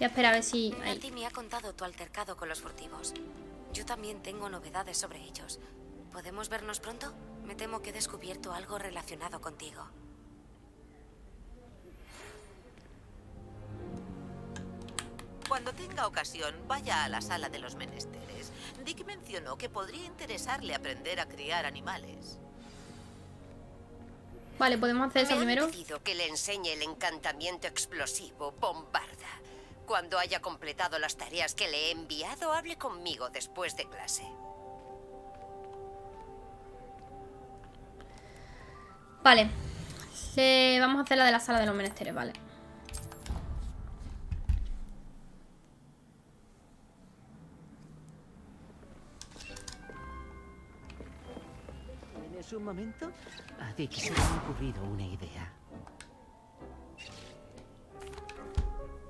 Voy a esperar a ver si... Ahí. Me ha contado tu altercado con los furtivos. Yo también tengo novedades sobre ellos. ¿Podemos vernos pronto? Me temo que he descubierto algo relacionado contigo. Cuando tenga ocasión, vaya a la sala de los menesteres. Dick mencionó que podría interesarle aprender a criar animales. Vale, podemos hacer eso Me han primero. pedido que le enseñe el encantamiento explosivo Bombarda. Cuando haya completado las tareas que le he enviado, hable conmigo después de clase. Vale. Le- Vamos a hacer la de la sala de los menesteres, vale. ¿Tienes un momento? A Dick se le ha ocurrido una idea.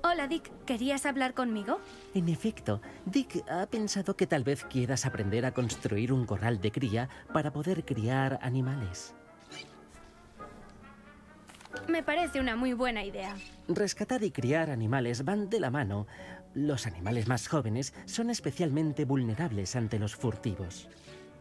Hola, Dick. ¿Querías hablar conmigo? En efecto, Dick ha pensado que tal vez quieras aprender a construir un corral de cría para poder criar animales. Me parece una muy buena idea. Rescatar y criar animales van de la mano. Los animales más jóvenes son especialmente vulnerables ante los furtivos.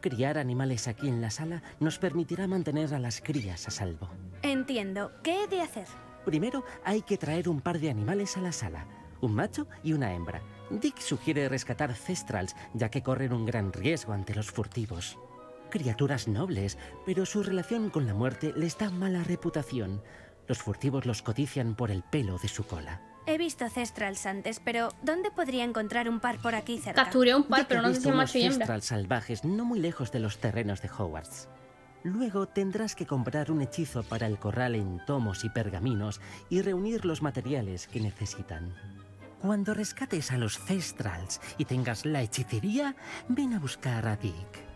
Criar animales aquí en la sala nos permitirá mantener a las crías a salvo. Entiendo. ¿Qué he de hacer? Primero hay que traer un par de animales a la sala, un macho y una hembra. Dick sugiere rescatar cestrals, ya que corren un gran riesgo ante los furtivos. Criaturas nobles, pero su relación con la muerte les da mala reputación. Los furtivos los codician por el pelo de su cola. He visto cestrals antes, pero ¿dónde podría encontrar un par por aquí cerca? Capturé un par, Dick pero no sé si macho y hembra. cestrals salvajes no muy lejos de los terrenos de Hogwarts. Luego tendrás que comprar un hechizo para el corral en tomos y pergaminos y reunir los materiales que necesitan. Cuando rescates a los Cestrals y tengas la hechicería, ven a buscar a Dick.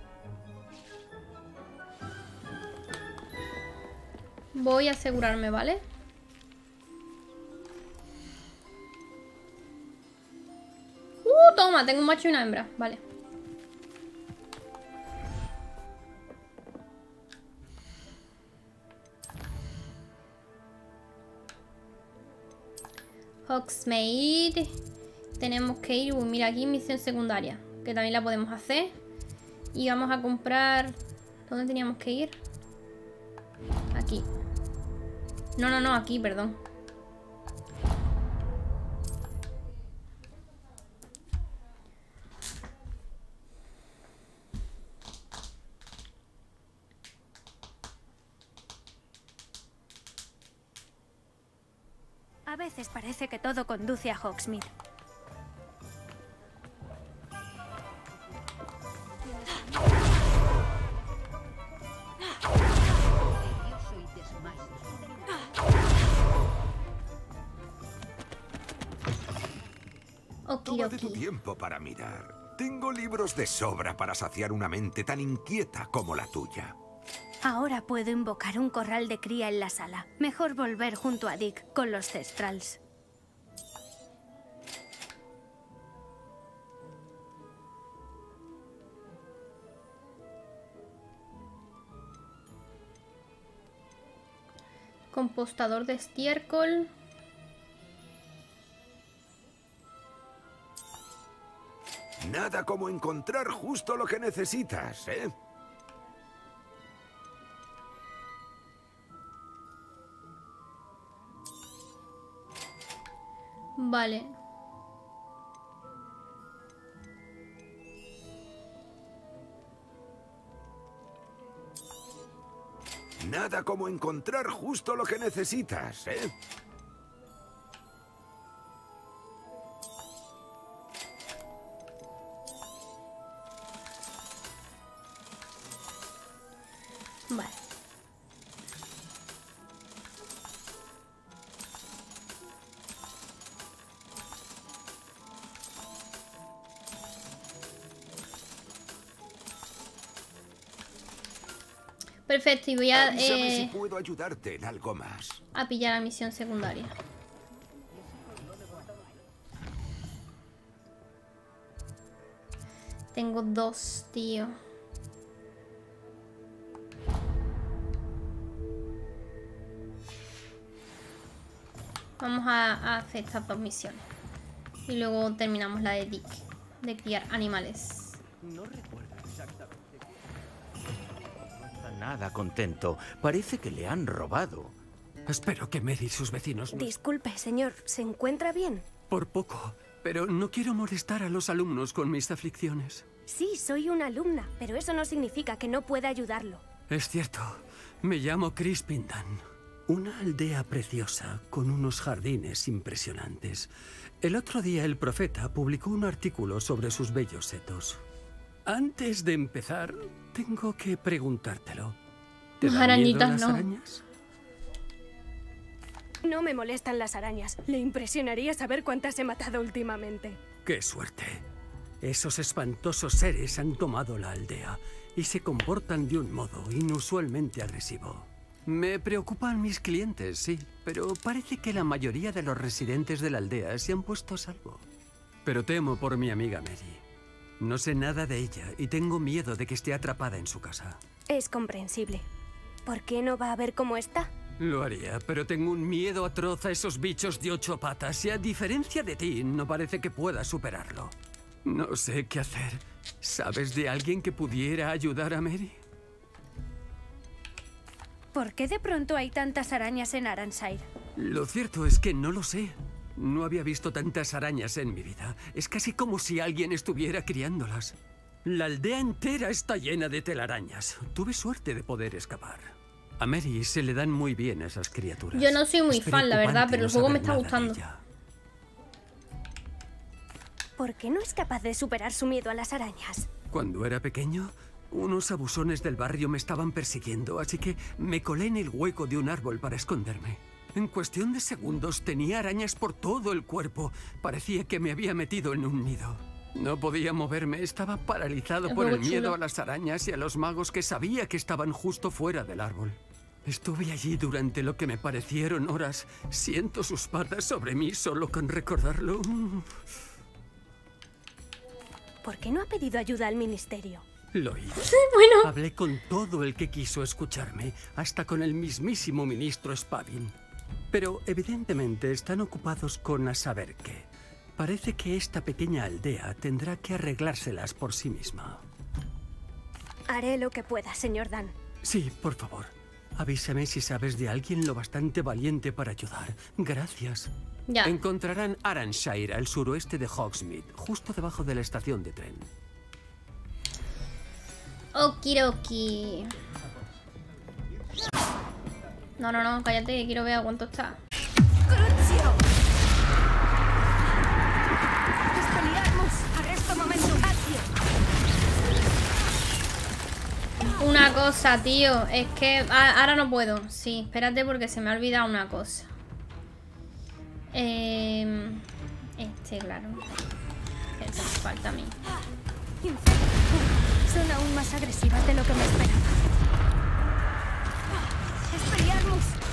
Voy a asegurarme, ¿vale? Uh, toma, tengo un macho y una hembra. Vale. Hogsmeade. Tenemos que ir, uy, mira aquí misión secundaria, que también la podemos hacer. Y vamos a comprar... ¿Dónde teníamos que ir? Aquí. No, no, no, aquí, perdón. A veces parece que todo conduce a Hogsmeade. Tómate tu tiempo para mirar. Tengo libros de sobra para saciar una mente tan inquieta como la tuya. Ahora puedo invocar un corral de cría en la sala. Mejor volver junto a Dick con los cestrals. Compostador de estiércol. Nada como encontrar justo lo que necesitas, ¿eh? Vale. Nada como encontrar justo lo que necesitas, ¿eh? Perfecto, y voy a, eh, si puedo ayudarte en algo más. a pillar la misión secundaria. Tengo dos, tío. Vamos a, a hacer estas dos misiones. Y luego terminamos la de Dick, de criar animales. No nada contento. Parece que le han robado. Espero que Mary y sus vecinos... no- Disculpe, señor, ¿se encuentra bien? Por poco, pero no quiero molestar a los alumnos con mis aflicciones. Sí, soy una alumna, pero eso no significa que no pueda ayudarlo. Es cierto, me llamo Crispindan. Una aldea preciosa con unos jardines impresionantes. El otro día el profeta publicó un artículo sobre sus bellos setos. Antes de empezar, tengo que preguntártelo. ¿Te Las arañitas las no. arañas? No me molestan las arañas. Le impresionaría saber cuántas he matado últimamente. ¡Qué suerte! Esos espantosos seres han tomado la aldea y se comportan de un modo inusualmente agresivo. Me preocupan mis clientes, sí, pero parece que la mayoría de los residentes de la aldea se han puesto a salvo. Pero temo por mi amiga Mary. No sé nada de ella y tengo miedo de que esté atrapada en su casa. Es comprensible. ¿Por qué no va a ver cómo está? Lo haría, pero tengo un miedo atroz a esos bichos de ocho patas y a diferencia de ti, no parece que pueda superarlo. No sé qué hacer. ¿Sabes de alguien que pudiera ayudar a Mary? ¿Por qué de pronto hay tantas arañas en Aranside? Lo cierto es que no lo sé. No había visto tantas arañas en mi vida. Es casi como si alguien estuviera criándolas. La aldea entera está llena de telarañas. Tuve suerte de poder escapar. A Mary se le dan muy bien esas criaturas. Yo no soy muy Es fan, la verdad, pero el no juego me está gustando. ¿Por qué no es capaz de superar su miedo a las arañas? Cuando era pequeño, unos abusones del barrio me estaban persiguiendo, así que me colé en el hueco de un árbol para esconderme. En cuestión de segundos tenía arañas por todo el cuerpo. Parecía que me había metido en un nido. No podía moverme, estaba paralizado por el miedo chulo. a las arañas y a los magos que sabía que estaban justo fuera del árbol. Estuve allí durante lo que me parecieron horas. Siento sus patas sobre mí solo con recordarlo. ¿Por qué no ha pedido ayuda al ministerio? Lo hice. Bueno, Hablé con todo el que quiso escucharme, hasta con el mismísimo ministro Spavin. Pero evidentemente están ocupados con a saber qué. Parece que esta pequeña aldea tendrá que arreglárselas por sí misma. Haré lo que pueda, señor Dan. Sí, por favor. Avísame si sabes de alguien lo bastante valiente para ayudar. Gracias. ya. Encontrarán Aranshire al suroeste de Hogsmeade, justo debajo de la estación de tren. Okiroki. No, no, no, cállate, que quiero ver a cuánto está. Una cosa, tío, es que ahora no puedo. Sí, espérate porque se me ha olvidado una cosa. Eh, este, claro. Que me falta a mí. Son aún más agresivas de lo que me esperaba. ¡Expelliarmus!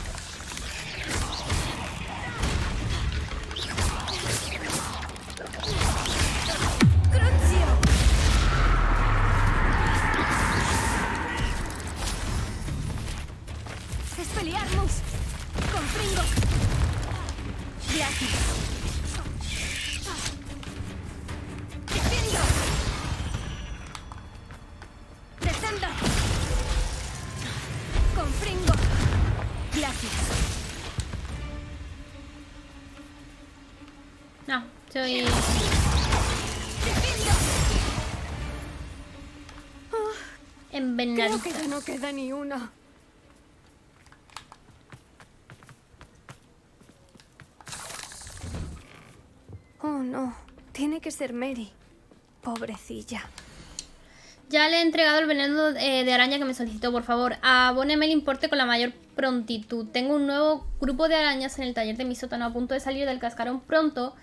Queda ni una. Oh, no. Tiene que ser Mary. Pobrecilla. Ya le he entregado el veneno eh, de araña que me solicitó, por favor. Abóneme el importe con la mayor prontitud. Tengo un nuevo grupo de arañas en el taller de mi sótano a punto de salir del cascarón pronto.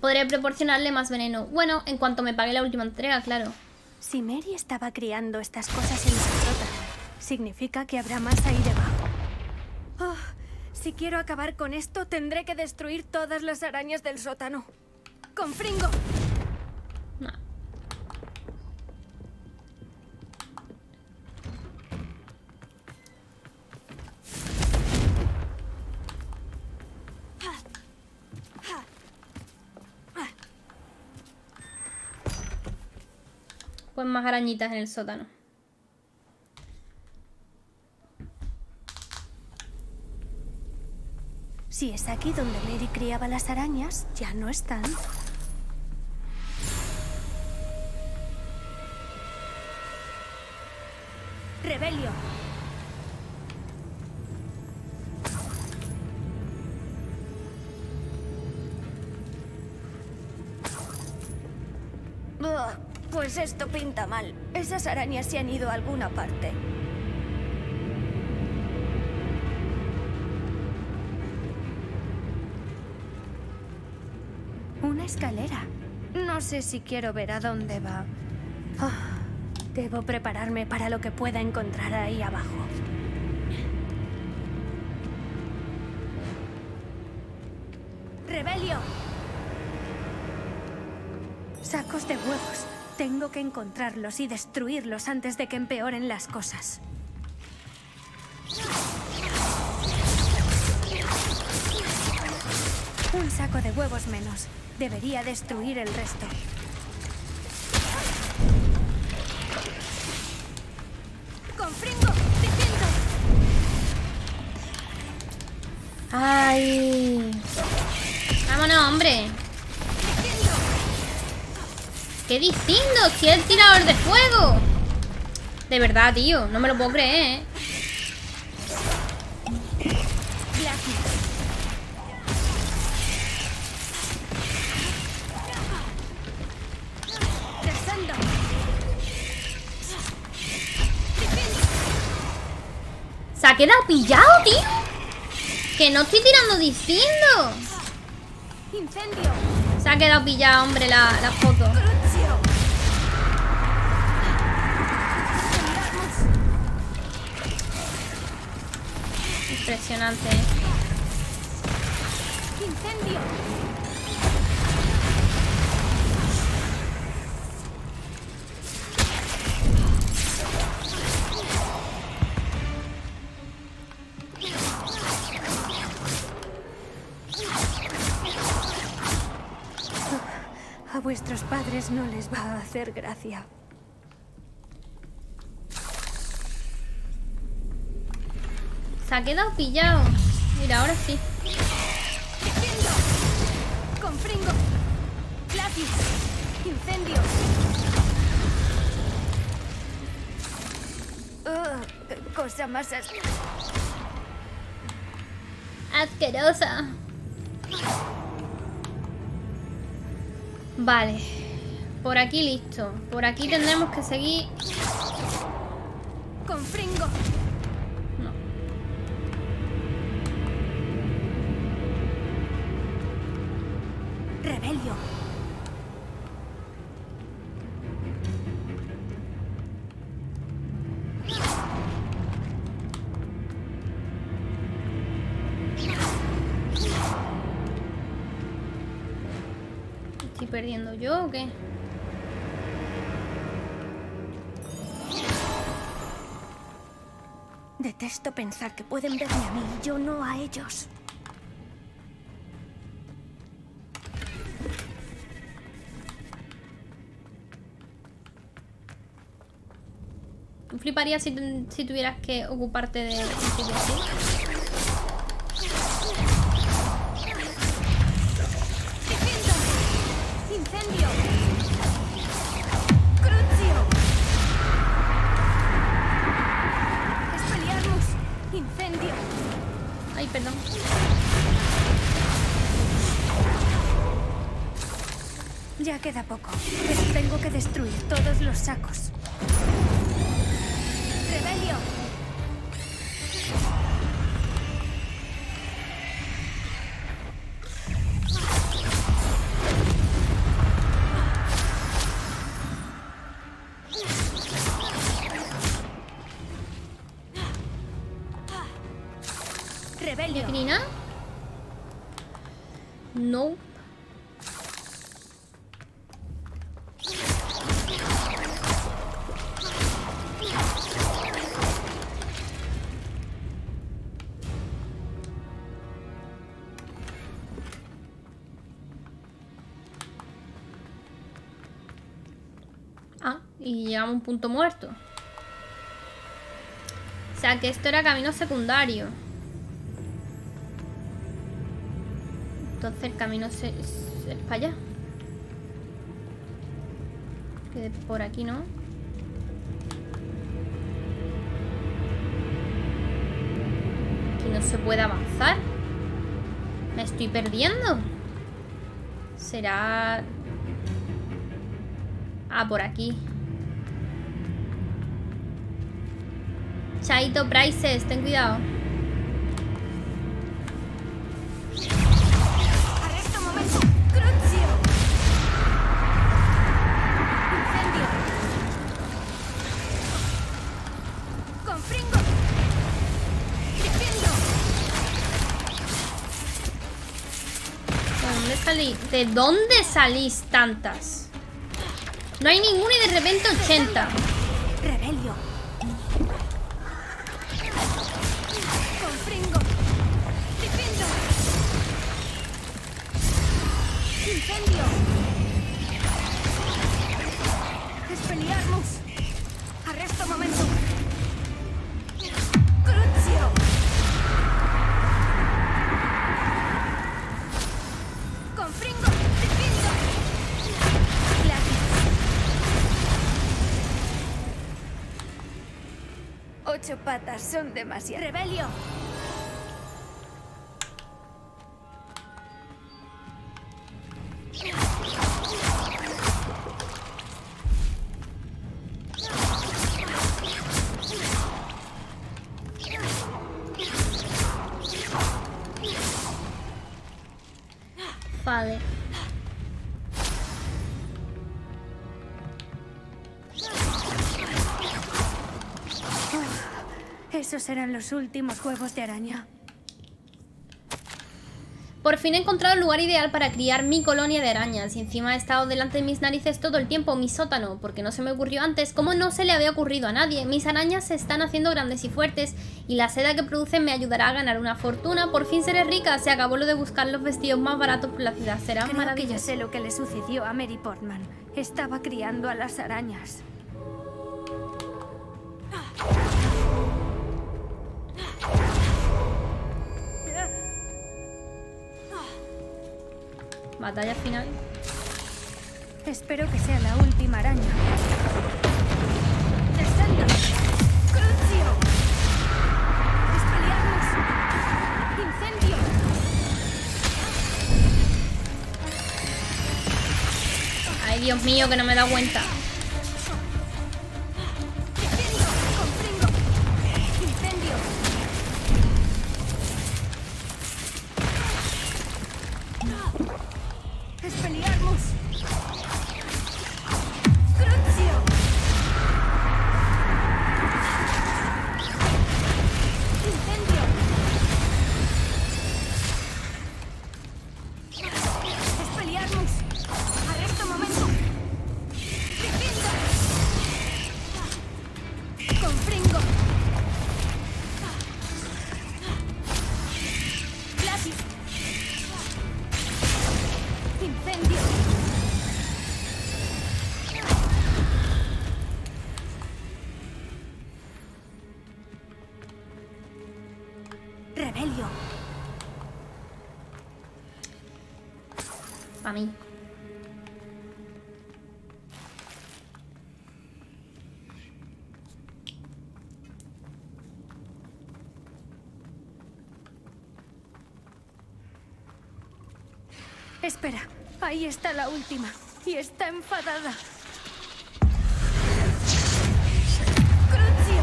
Podré proporcionarle más veneno. Bueno, en cuanto me pague la última entrega, claro. Si Mary estaba criando estas cosas en su sótano, Significa que habrá más ahí debajo. Oh, si quiero acabar con esto, tendré que destruir todas las arañas del sótano. ¡Con Fringo! Pues más arañitas en el sótano. Si es aquí donde Mary criaba las arañas, ya no están. Rebelio. Buah, Pues esto pinta mal. Esas arañas se han ido a alguna parte. Escalera. No sé si quiero ver a dónde va. Ah, debo prepararme para lo que pueda encontrar ahí abajo. ¡Rebelio! Sacos de huevos. Tengo que encontrarlos y destruirlos antes de que empeoren las cosas. Un saco de huevos menos. Debería destruir el resto. ¡Con fringo! ¡Defiendo! ¡Ay! ¡Vámonos, hombre! ¿Qué diciendo? ¡Si es el tirador de fuego! De verdad, tío. No me lo puedo creer, ¿eh? ¿Se ha quedado pillado, tío? Que no estoy tirando diciendo. Se ha quedado pillado, hombre, la, la foto. Impresionante, ¿eh? ¡Incendio! Padres no les va a hacer gracia. Se ha quedado pillado. Mira, ahora sí. ¡Defiendo! ¡Con fringo! ¡Glacis! ¡Incendio! Cosa más as- Asquerosa. Vale. Por aquí listo. Por aquí tendremos que seguir. ¡Con fringo! Detesto pensar que pueden verme a mí y yo no a ellos. ¿Tú fliparías si, tu- si tuvieras que ocuparte de... Y llegamos a un punto muerto. O sea que esto era camino secundario. Entonces el camino se- es, es para allá. Que por aquí no. Aquí no se puede avanzar. Me estoy perdiendo. Será... Ah, por aquí. Chaito Prices, ten cuidado. ¿De dónde salís tantas? No hay ninguna y de repente 80. Ocho son demasiado. ¡Rebelio! Esos eran los últimos huevos de araña. Por fin he encontrado el lugar ideal para criar mi colonia de arañas y encima ha estado delante de mis narices todo el tiempo mi sótano, porque no se me ocurrió antes, como no se le había ocurrido a nadie. Mis arañas se están haciendo grandes y fuertes y la seda que producen me ayudará a ganar una fortuna. Por fin seré rica, se acabó lo de buscar los vestidos más baratos por la ciudad. Será Creo que ya maravilloso. sé lo que le sucedió a Mary Portman. Estaba criando a las arañas. Batalla final. Espero que sea la última araña. ¡Descendo! ¡Crucio! ¡Expelliarmus! ¡Incendio! Ay, Dios mío, que no me he dado cuenta. Ahí está la última. Y está enfadada. ¡Crucio!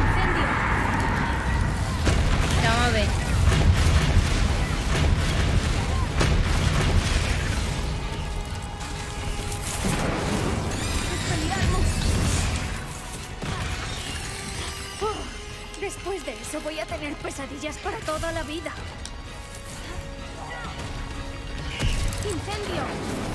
¡Incendio! Vamos a ver. Después de eso voy a tener pesadillas para toda la vida. ¡Incendio!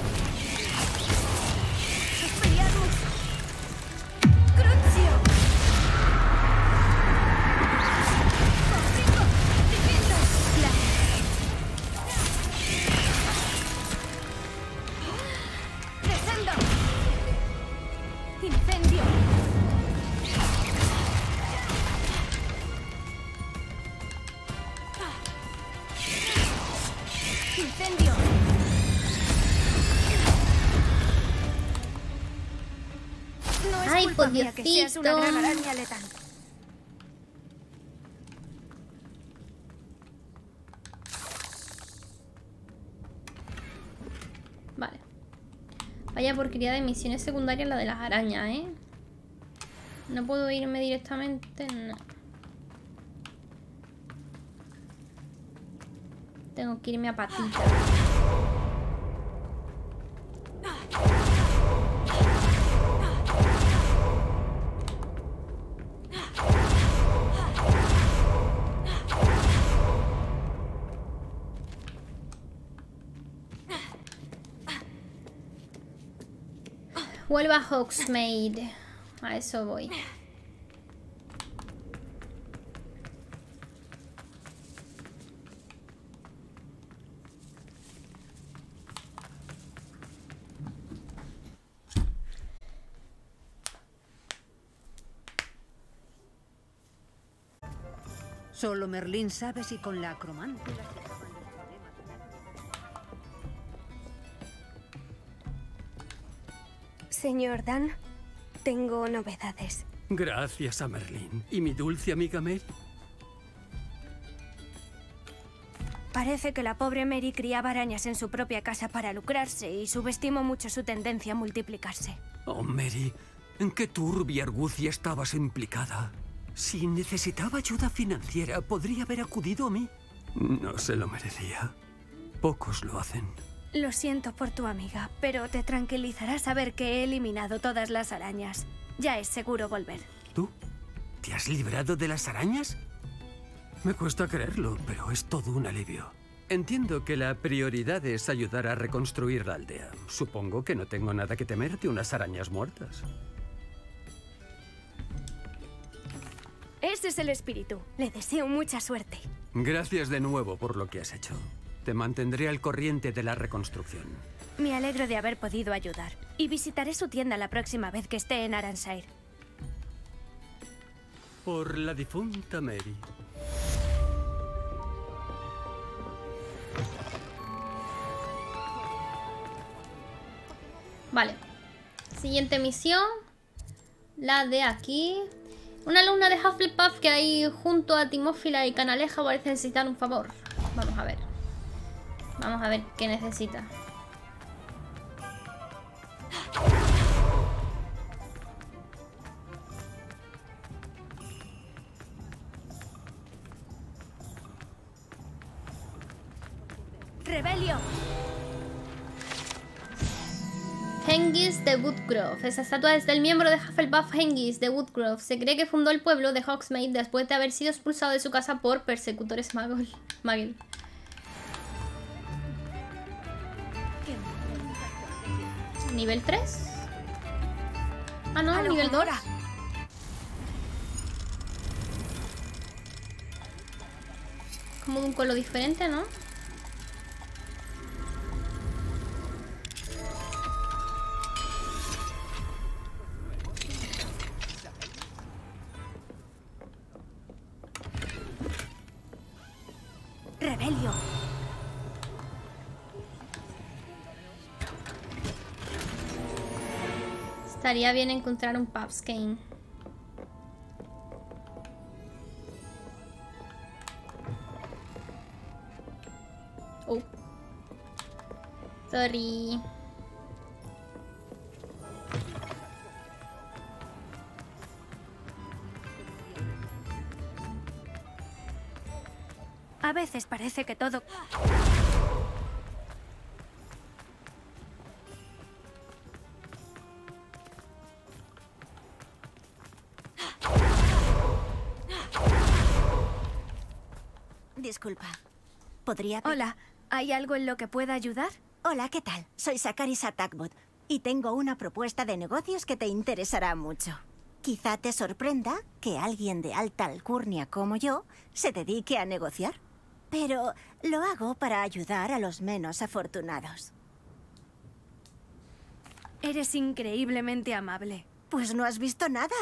Que seas una gran araña letal. Vale. Vaya porquería de misiones secundarias la de las arañas, ¿eh? No puedo irme directamente, no. Tengo que irme a patita. Vuelva a Hogsmeade. A eso voy. Solo Merlín sabe si con la acromante Señor Dan, tengo novedades. Gracias a Merlín. ¿Y mi dulce amiga Mary? Parece que la pobre Mary criaba arañas en su propia casa para lucrarse y subestimó mucho su tendencia a multiplicarse. Oh, Mary, ¿en qué turbia argucia estabas implicada? Si necesitaba ayuda financiera, podría haber acudido a mí. No se lo merecía. Pocos lo hacen. Lo siento por tu amiga, pero te tranquilizará saber que he eliminado todas las arañas. Ya es seguro volver. ¿Tú? ¿Te has librado de las arañas? Me cuesta creerlo, pero es todo un alivio. Entiendo que la prioridad es ayudar a reconstruir la aldea. Supongo que no tengo nada que temer de unas arañas muertas. Ese es el espíritu. Le deseo mucha suerte. Gracias de nuevo por lo que has hecho. Te mantendré al corriente de la reconstrucción. Me alegro de haber podido ayudar. Y visitaré su tienda la próxima vez que esté en Aranshire. Por la difunta Mary. Vale. Siguiente misión. La de aquí. Una alumna de Hufflepuff que hay junto a Timófila y Canaleja parece necesitar un favor. Vamos a ver. Vamos a ver qué necesita. ¡Rebelio! Hengist de Woodgrove. Esa estatua es del miembro de Hufflepuff Hengist de Woodgrove. Se cree que fundó el pueblo de Hogsmeade después de haber sido expulsado de su casa por persecutores. Magel. ¿Nivel 3? Ah, no, nivel 2. Gomorra. Como un color diferente, ¿no? Estaría bien encontrar un Papscane. Oh. Sorry. A veces parece que todo... Hola, ¿hay algo en lo que pueda ayudar? Hola, ¿qué tal? Soy Sakari Satakbot y tengo una propuesta de negocios que te interesará mucho. Quizá te sorprenda que alguien de alta alcurnia como yo se dedique a negociar. Pero lo hago para ayudar a los menos afortunados. Eres increíblemente amable. Pues no has visto nada.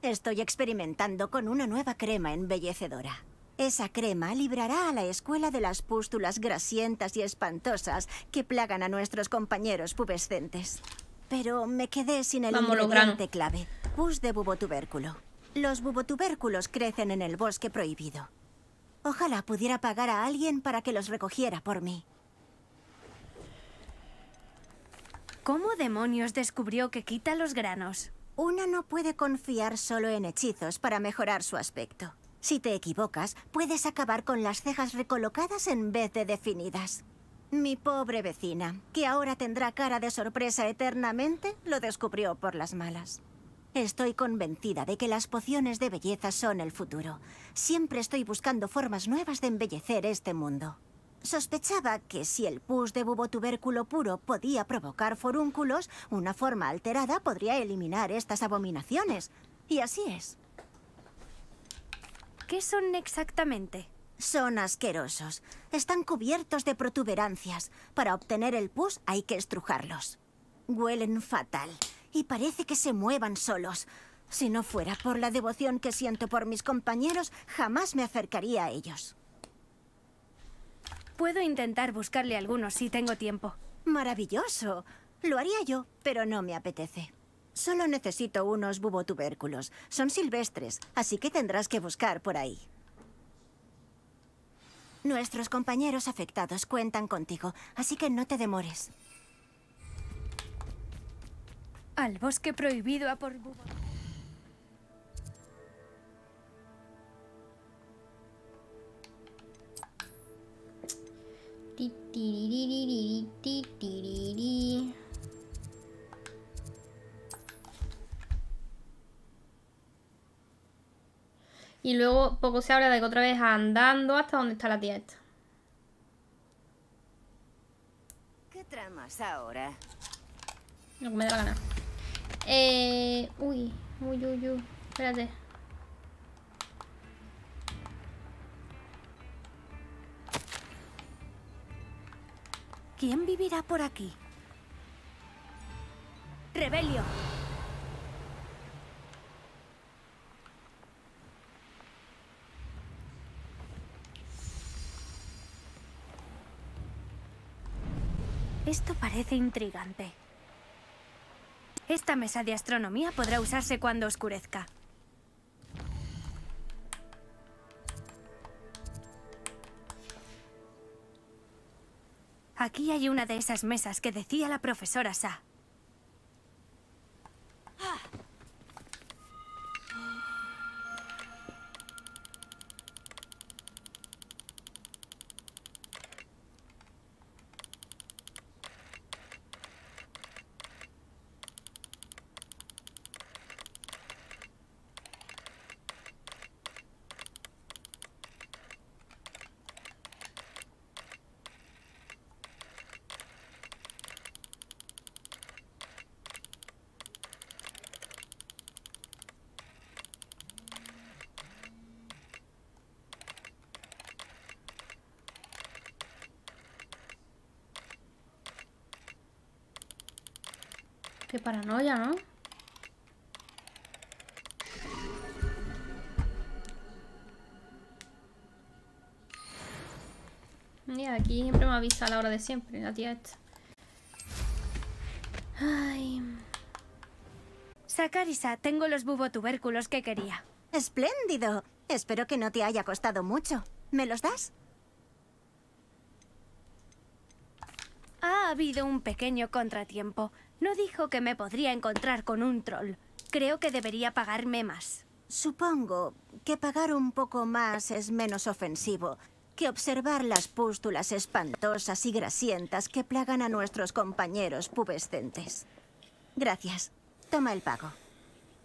Estoy experimentando con una nueva crema embellecedora. Esa crema librará a la escuela de las pústulas grasientas y espantosas que plagan a nuestros compañeros pubescentes. Pero me quedé sin el Vamos, ingrediente clave, pus de bubotubérculo. Los bubotubérculos crecen en el bosque prohibido. Ojalá pudiera pagar a alguien para que los recogiera por mí. ¿Cómo demonios descubrió que quita los granos? Una no puede confiar solo en hechizos para mejorar su aspecto. Si te equivocas, puedes acabar con las cejas recolocadas en vez de definidas. Mi pobre vecina, que ahora tendrá cara de sorpresa eternamente, lo descubrió por las malas. Estoy convencida de que las pociones de belleza son el futuro. Siempre estoy buscando formas nuevas de embellecer este mundo. Sospechaba que si el pus de bubotubérculo puro podía provocar forúnculos, una forma alterada podría eliminar estas abominaciones. Y así es. ¿Qué son exactamente? Son asquerosos. Están cubiertos de protuberancias. Para obtener el pus hay que estrujarlos. Huelen fatal. Y parece que se muevan solos. Si no fuera por la devoción que siento por mis compañeros, jamás me acercaría a ellos. Puedo intentar buscarle algunos si tengo tiempo. Maravilloso. Lo haría yo, pero no me apetece. Solo necesito unos bubotubérculos. Son silvestres, así que tendrás que buscar por ahí. Nuestros compañeros afectados cuentan contigo, así que no te demores. Al bosque prohibido a por bubo. Ti, Y luego poco se habla de que otra vez andando hasta donde está la tía esta. ¿Qué tramas ahora? Lo que me da la gana. Eh. Uy, uy, uy, uy. Espérate. ¿Quién vivirá por aquí? Rebelio. Esto parece intrigante. Esta mesa de astronomía podrá usarse cuando oscurezca. Aquí hay una de esas mesas que decía la profesora Sa. Qué paranoia, ¿no? Mira, aquí siempre me avisa a la hora de siempre, la tía esta. Ay. Sacarisa, tengo los bubotubérculos que quería. ¡Espléndido! Espero que no te haya costado mucho. ¿Me los das? Ha habido un pequeño contratiempo. No dijo que me podría encontrar con un troll. Creo que debería pagarme más. Supongo que pagar un poco más es menos ofensivo que observar las pústulas espantosas y grasientas que plagan a nuestros compañeros pubescentes. Gracias. Toma el pago.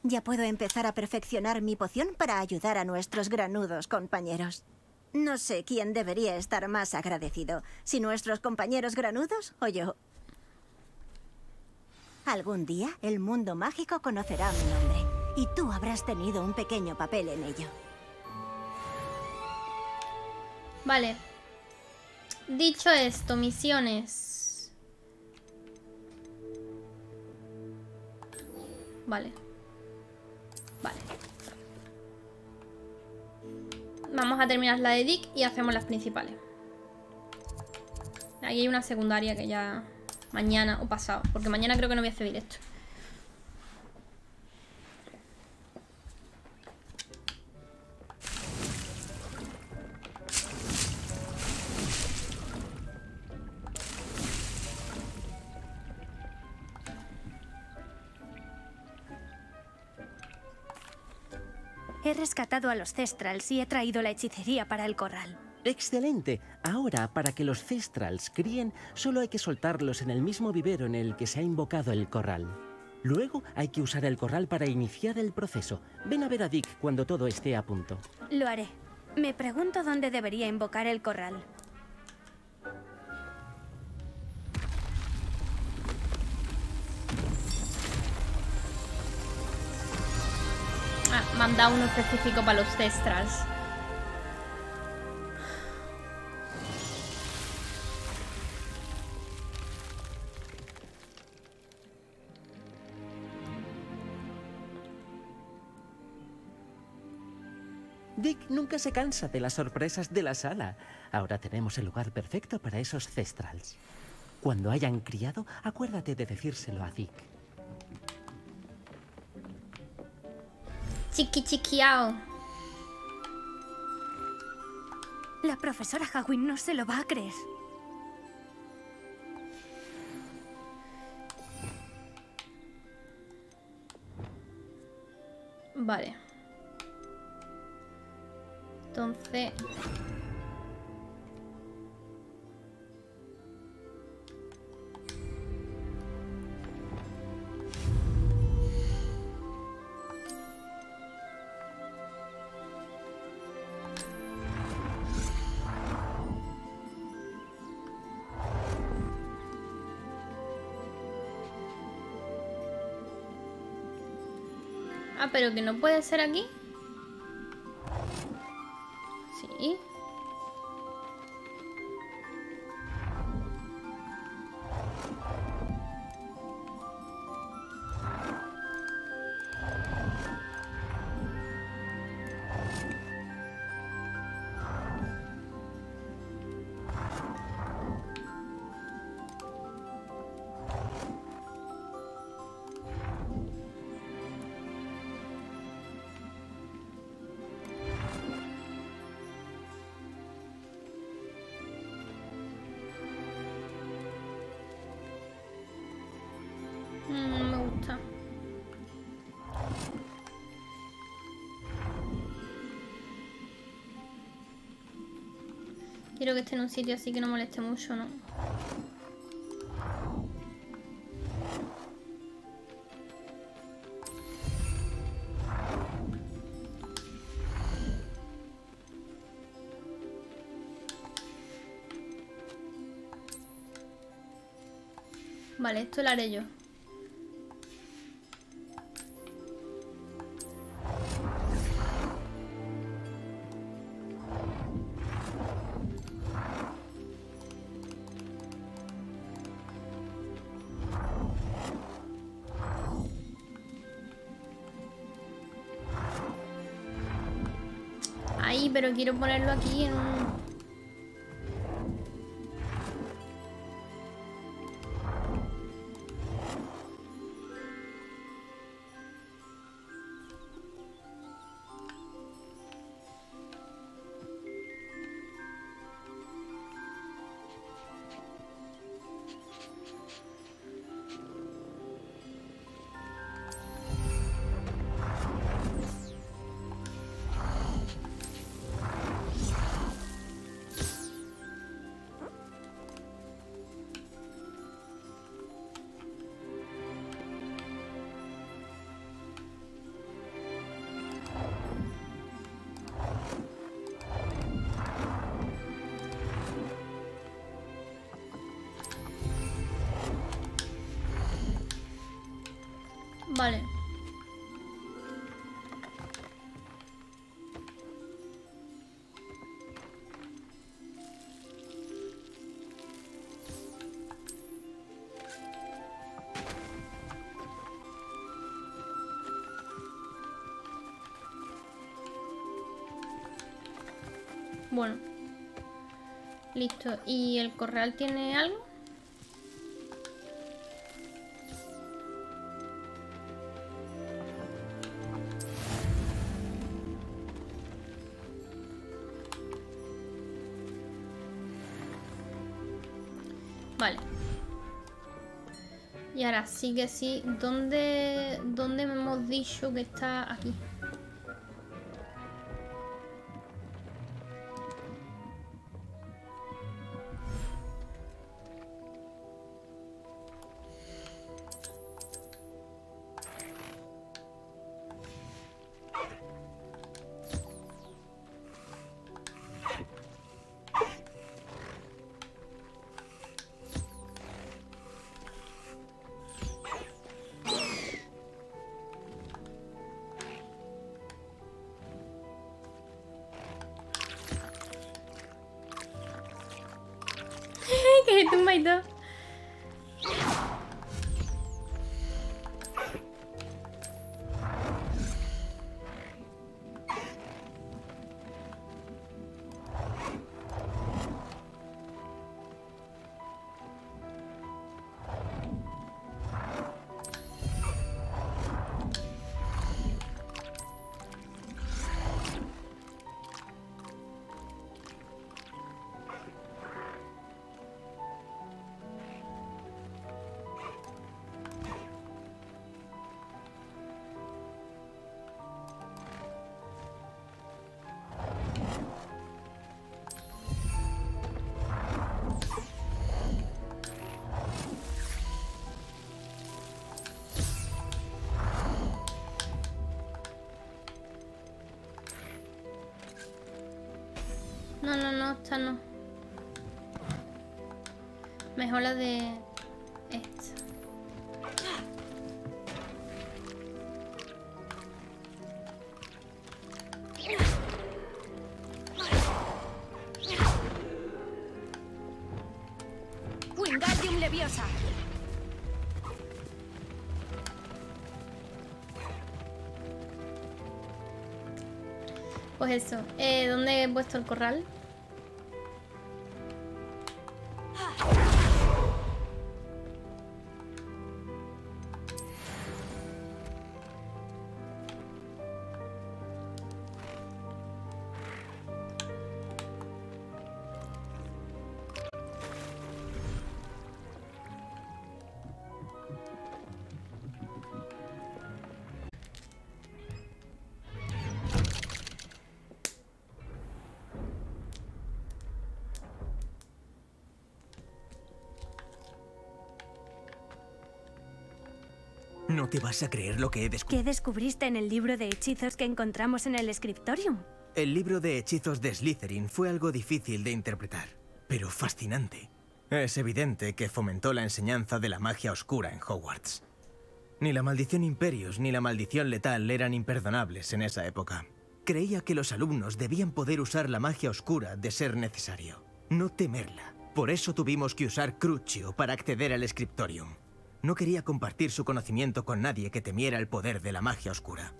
Ya puedo empezar a perfeccionar mi poción para ayudar a nuestros granudos compañeros. No sé quién debería estar más agradecido, si nuestros compañeros granudos o yo. Algún día el mundo mágico conocerá mi nombre y tú habrás tenido un pequeño papel en ello. Vale. Dicho esto, misiones. Vale. Vale. Vamos a terminar la de Dick y hacemos las principales. Ahí hay una secundaria que ya mañana o pasado, porque mañana creo que no voy a hacer directo. Rescatado a los Cestrals y he traído la hechicería para el corral. Excelente. Ahora, para que los Cestrals críen, solo hay que soltarlos en el mismo vivero en el que se ha invocado el corral. Luego hay que usar el corral para iniciar el proceso. Ven a ver a Dick cuando todo esté a punto. Lo haré. Me pregunto dónde debería invocar el corral. Manda uno específico para los Cestrals. Dick nunca se cansa de las sorpresas de la sala. Ahora tenemos el lugar perfecto para esos Cestrals. Cuando hayan criado, acuérdate de decírselo a Dick. Chiqui chiquiao. La profesora Hawin no se lo va a creer. Vale. Entonces... pero que no puede ser aquí. Que esté en un sitio así que no moleste mucho, ¿no? Vale, esto lo haré yo. Quiero ponerlo aquí en un... Bueno. Listo. ¿Y el corral tiene algo? Vale. Y ahora sí que sí. ¿Dónde, ¿Dónde me hemos dicho que está aquí? Esta no. Mejor la de esta. Wingardium Leviosa. Pues eso. Eh, ¿Dónde he puesto el corral? Te vas a creer lo que he descubierto. ¿Qué descubriste en el libro de hechizos que encontramos en el scriptorium? El libro de hechizos de Slytherin fue algo difícil de interpretar, pero fascinante. Es evidente que fomentó la enseñanza de la magia oscura en Hogwarts. Ni la maldición Imperius ni la maldición letal eran imperdonables en esa época. Creía que los alumnos debían poder usar la magia oscura de ser necesario, no temerla. Por eso tuvimos que usar Crucio para acceder al scriptorium. No quería compartir su conocimiento con nadie que temiera el poder de la magia oscura.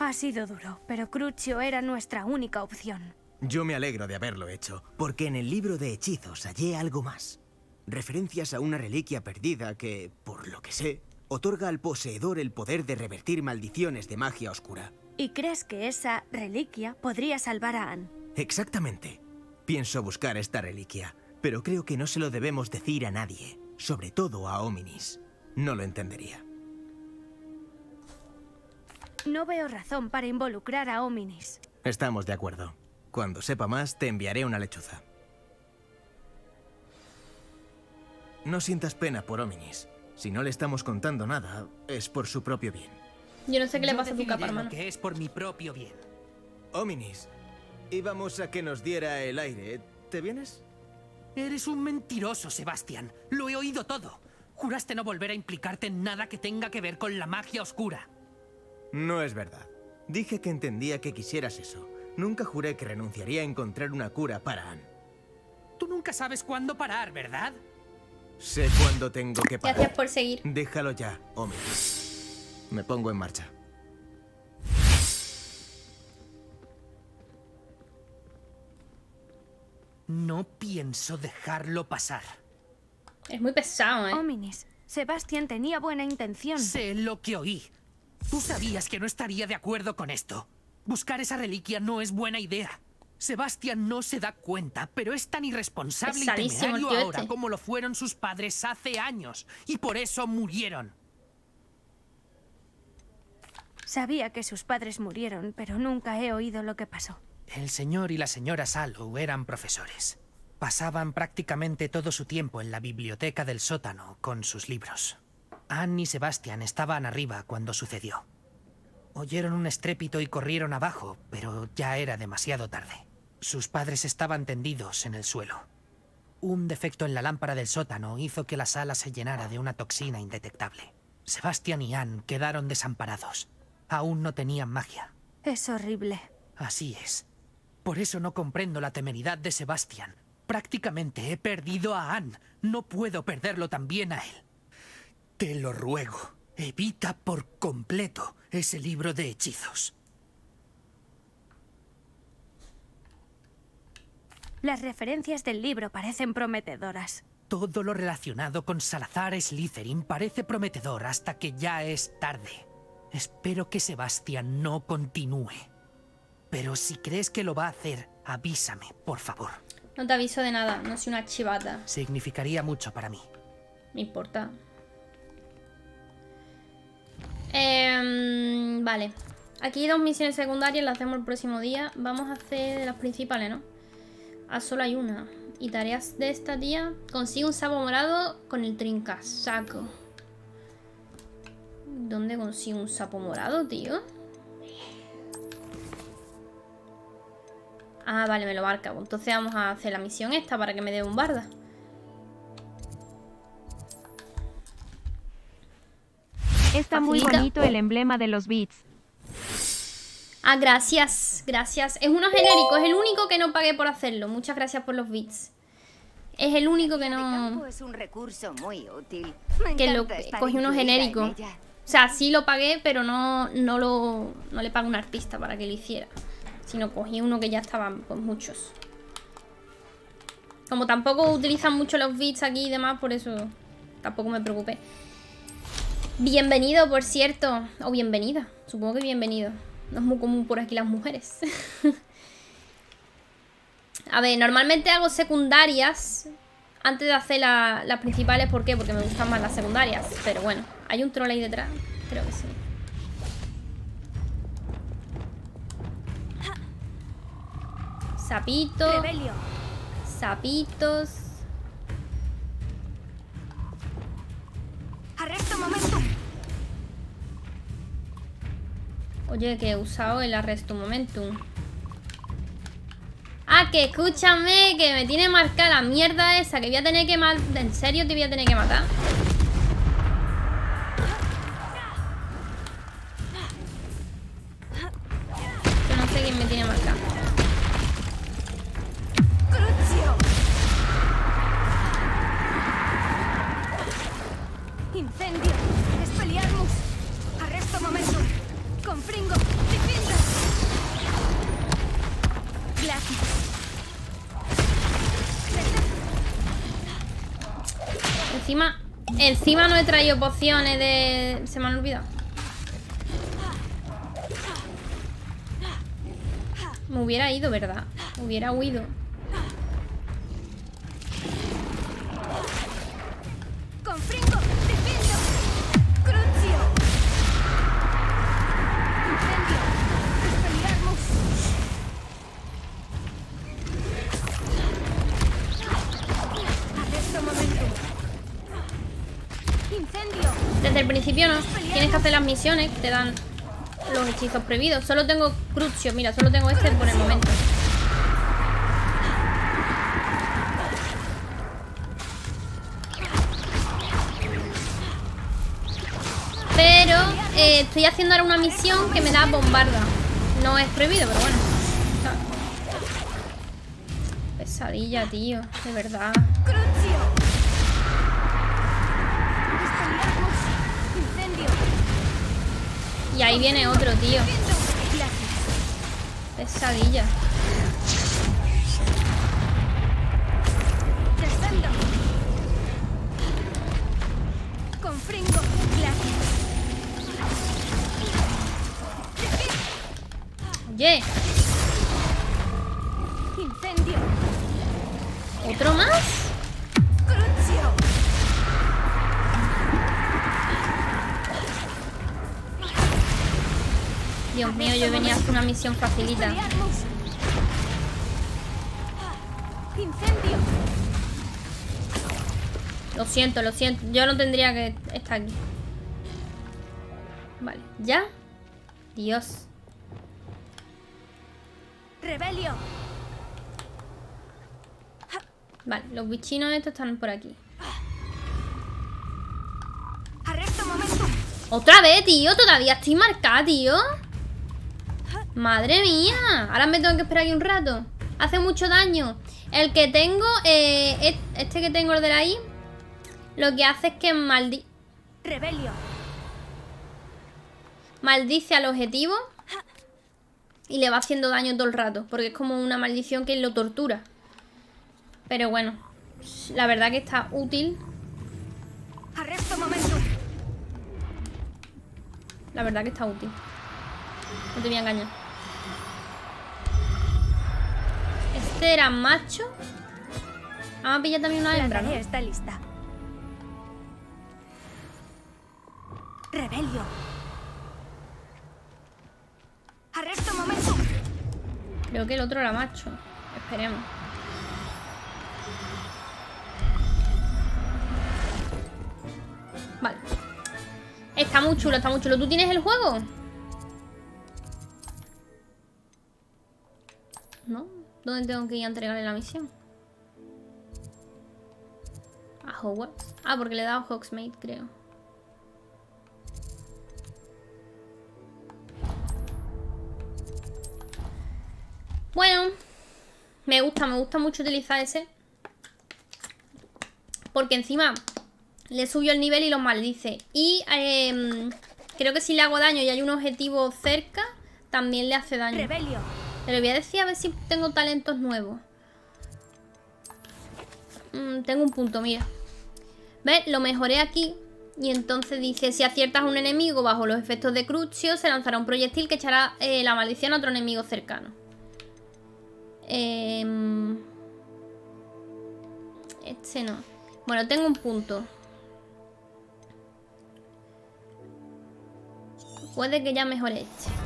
Ha sido duro, pero Crucio era nuestra única opción. Yo me alegro de haberlo hecho, porque en el libro de hechizos hallé algo más. Referencias a una reliquia perdida que, por lo que sé, otorga al poseedor el poder de revertir maldiciones de magia oscura. ¿Y crees que esa reliquia podría salvar a Anne? Exactamente. Pienso buscar esta reliquia, pero creo que no se lo debemos decir a nadie, sobre todo a Ominis. No lo entendería. No veo razón para involucrar a Ominis. Estamos de acuerdo. Cuando sepa más, te enviaré una lechuza. No sientas pena por Ominis. Si no le estamos contando nada, es por su propio bien. Yo no sé qué le Yo pasa a tu capa, hermano. que es por mi propio bien. Ominis, íbamos a que nos diera el aire. ¿Te vienes? Eres un mentiroso, Sebastián. Lo he oído todo. Juraste no volver a implicarte en nada que tenga que ver con la magia oscura. No es verdad. Dije que entendía que quisieras eso. Nunca juré que renunciaría a encontrar una cura para Anne. Tú nunca sabes cuándo parar, ¿verdad? Sé cuándo tengo que parar. Gracias por seguir. Déjalo ya, Ominis. Me pongo en marcha. No pienso dejarlo pasar. Es muy pesado, ¿eh? Ominis, Sebastián tenía buena intención. Sé lo que oí. Tú sabías que no estaría de acuerdo con esto. Buscar esa reliquia no es buena idea. Sebastián no se da cuenta, pero es tan irresponsable y Pesadísimo temerario tío ahora este. como lo fueron sus padres hace años. Y por eso murieron. Sabía que sus padres murieron, pero nunca he oído lo que pasó. El señor y la señora Sallow eran profesores. Pasaban prácticamente todo su tiempo en la biblioteca del sótano con sus libros. Anne y Sebastian estaban arriba cuando sucedió. Oyeron un estrépito y corrieron abajo, pero ya era demasiado tarde. Sus padres estaban tendidos en el suelo. Un defecto en la lámpara del sótano hizo que la sala se llenara de una toxina indetectable. Sebastian y Anne quedaron desamparados. Aún no tenían magia. Es horrible. Así es. Por eso no comprendo la temeridad de Sebastián. Prácticamente he perdido a Anne. No puedo perderlo también a él. Te lo ruego. Evita por completo ese libro de hechizos. Las referencias del libro parecen prometedoras. Todo lo relacionado con Salazar Slytherin parece prometedor hasta que ya es tarde. Espero que Sebastián no continúe. Pero si crees que lo va a hacer, avísame, por favor. No te aviso de nada, no soy una chivata. Significaría mucho para mí. Me importa. Em, vale. Aquí hay dos misiones secundarias, las hacemos el próximo día. Vamos a hacer las principales, ¿no? Ah, solo hay una. Y tareas de esta tía. Consigue un sapo morado con el trincasaco. ¿Dónde consigo un sapo morado, tío? Ah, vale, me lo marca. Pues Entonces vamos a hacer la misión esta para que me dé un barda. Está muy Facilita. bonito el emblema de los bits. Ah, gracias, gracias. Es uno genérico, es el único que no pagué por hacerlo. Muchas gracias por los bits. Es el único que no... Es un recurso muy útil. Que lo cogí uno genérico. O sea, sí lo pagué, pero no, no lo... No le pagué a un artista para que lo hiciera. Sino cogí uno que ya estaban, pues, muchos. Como tampoco utilizan mucho los bits aquí y demás, por eso tampoco me preocupé. Bienvenido, por cierto. O bienvenida. Supongo que bienvenido. No es muy común por aquí las mujeres. A ver, normalmente hago secundarias antes de hacer la- las principales. ¿Por qué? Porque me gustan más las secundarias. Pero bueno, ¿hay un troll ahí detrás? Creo que sí. Sapito. Sapitos. Arresto momentum. Oye, que he usado el arresto momentum. Ah, que escúchame, que me tiene marcada la mierda esa, que voy a tener que matar. ¿En serio te voy a tener que matar? Encima, no he traído pociones de... Se me han olvidado. Me hubiera ido, ¿verdad? Hubiera huido. Misiones que te dan los hechizos prohibidos. Solo tengo Crucio, mira, solo tengo este por el momento. Pero eh, estoy haciendo ahora una misión que me da bombarda. No es prohibido, pero bueno. Pesadilla, tío, de verdad. Crucio. Expelliarmus. Incendio. Y ahí viene otro, tío. Pesadilla. Misión facilita. ¡Incendio! Lo siento, lo siento. Yo no tendría que estar aquí. Vale, ¿ya? Dios. ¡Rebelio! Vale, los bichinos estos están por aquí. ¡Otra vez, tío! Todavía estoy marcada, tío. Madre mía. Ahora me tengo que esperar aquí un rato. Hace mucho daño. El que tengo, eh, este que tengo, el de ahí, lo que hace es que maldi ¡Rebelio! maldice al objetivo y le va haciendo daño todo el rato. Porque es como una maldición que lo tortura. Pero bueno, la verdad que está útil. ¡Arresto momento! La verdad que está útil. No te voy a engañar. Este era macho. Vamos a pillar también una hembra, ¿no? está lista. ¡Rebelio! ¡Arresto momento! Creo que el otro era macho. Esperemos. Vale. Está muy chulo, está muy chulo. ¿Tú tienes el juego? ¿No? ¿Dónde tengo que ir a entregarle la misión? A Hogwarts. Ah, porque le he dado Hogsmeade, creo. Bueno, me gusta, me gusta mucho utilizar ese. Porque encima le subió el nivel y los maldice. Y em, creo que si le hago daño y hay un objetivo cerca, también le hace daño. ¡Rebelio! Te lo voy a decir a ver si tengo talentos nuevos. Mm, tengo un punto, mira. ¿Ves? Lo mejoré aquí. Y entonces dice, si aciertas a un enemigo bajo los efectos de Crucio, se lanzará un proyectil que echará eh, la maldición a otro enemigo cercano. Em, este no. Bueno, tengo un punto. Puede que ya mejore este.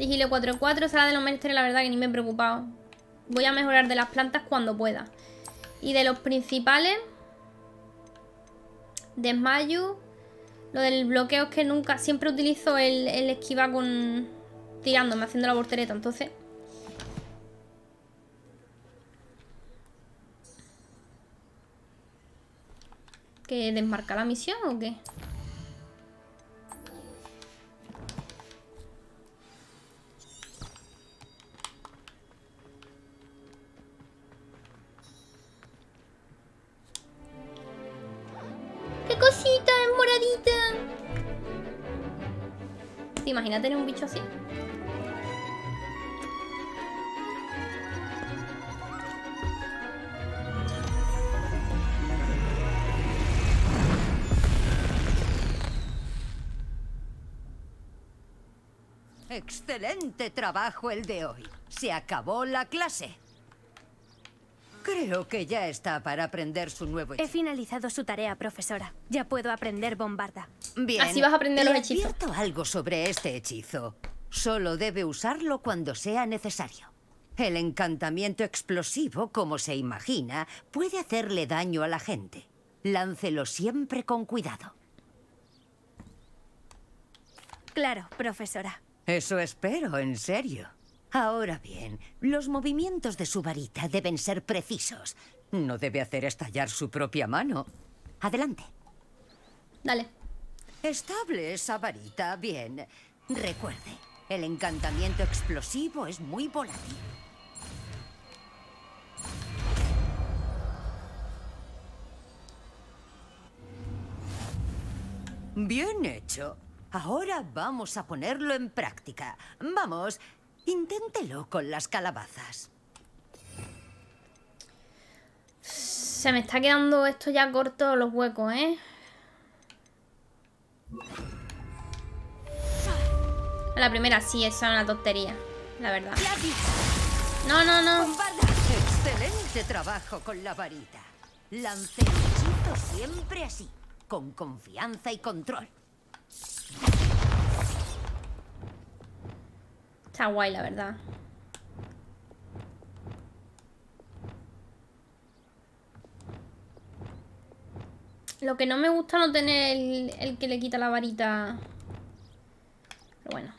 Sigilo 4-4, sala de los menesteres, la verdad que ni me he preocupado. Voy a mejorar de las plantas cuando pueda. Y de los principales... Desmayo. Lo del bloqueo es que nunca... Siempre utilizo el, el esquiva con... Tirándome, haciendo la voltereta, entonces... ¿Que desmarca la misión o? ¡Qué moradita! ¿Te imaginas un bicho así? Excelente trabajo el de hoy. Se acabó la clase. Creo que ya está para aprender su nuevo He finalizado su tarea, profesora. Ya puedo aprender bombarda. Bien. Así vas a aprender los hechizos. advierto algo sobre este hechizo. Solo debe usarlo cuando sea necesario. El encantamiento explosivo, como se imagina, puede hacerle daño a la gente. Láncelo siempre con cuidado. Claro, profesora. Eso espero, en serio. Ahora bien, los movimientos de su varita deben ser precisos. No debe hacer estallar su propia mano. Adelante. Dale. Estable esa varita, bien. Recuerde, el encantamiento explosivo es muy volátil. Bien hecho. Ahora vamos a ponerlo en práctica. Vamos, inténtelo con las calabazas. Se me está quedando esto ya corto los huecos, ¿eh? La primera sí, esa es una tontería, la verdad. No, no, no. Excelente trabajo con la varita. Lancé el hechizo siempre así, con confianza y control. Está guay, la verdad. Lo que no me gusta no tener el, que le quita la varita. Pero bueno.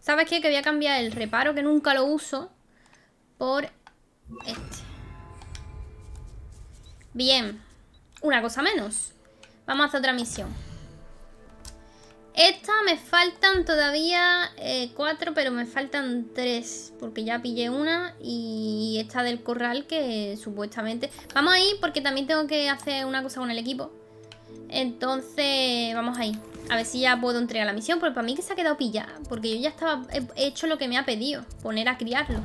¿Sabes qué? Que voy a cambiar el reparo, que nunca lo uso, por este. Bien. Una cosa menos. Vamos a hacer otra misión. Esta me faltan todavía eh, cuatro, pero me faltan tres. Porque ya pillé una y esta del corral que supuestamente... Vamos a ir porque también tengo que hacer una cosa con el equipo. Entonces, vamos a ir. A ver si ya puedo entregar la misión. Porque para mí que se ha quedado pillada. Porque yo ya estaba... He hecho lo que me ha pedido. Poner a criarlos.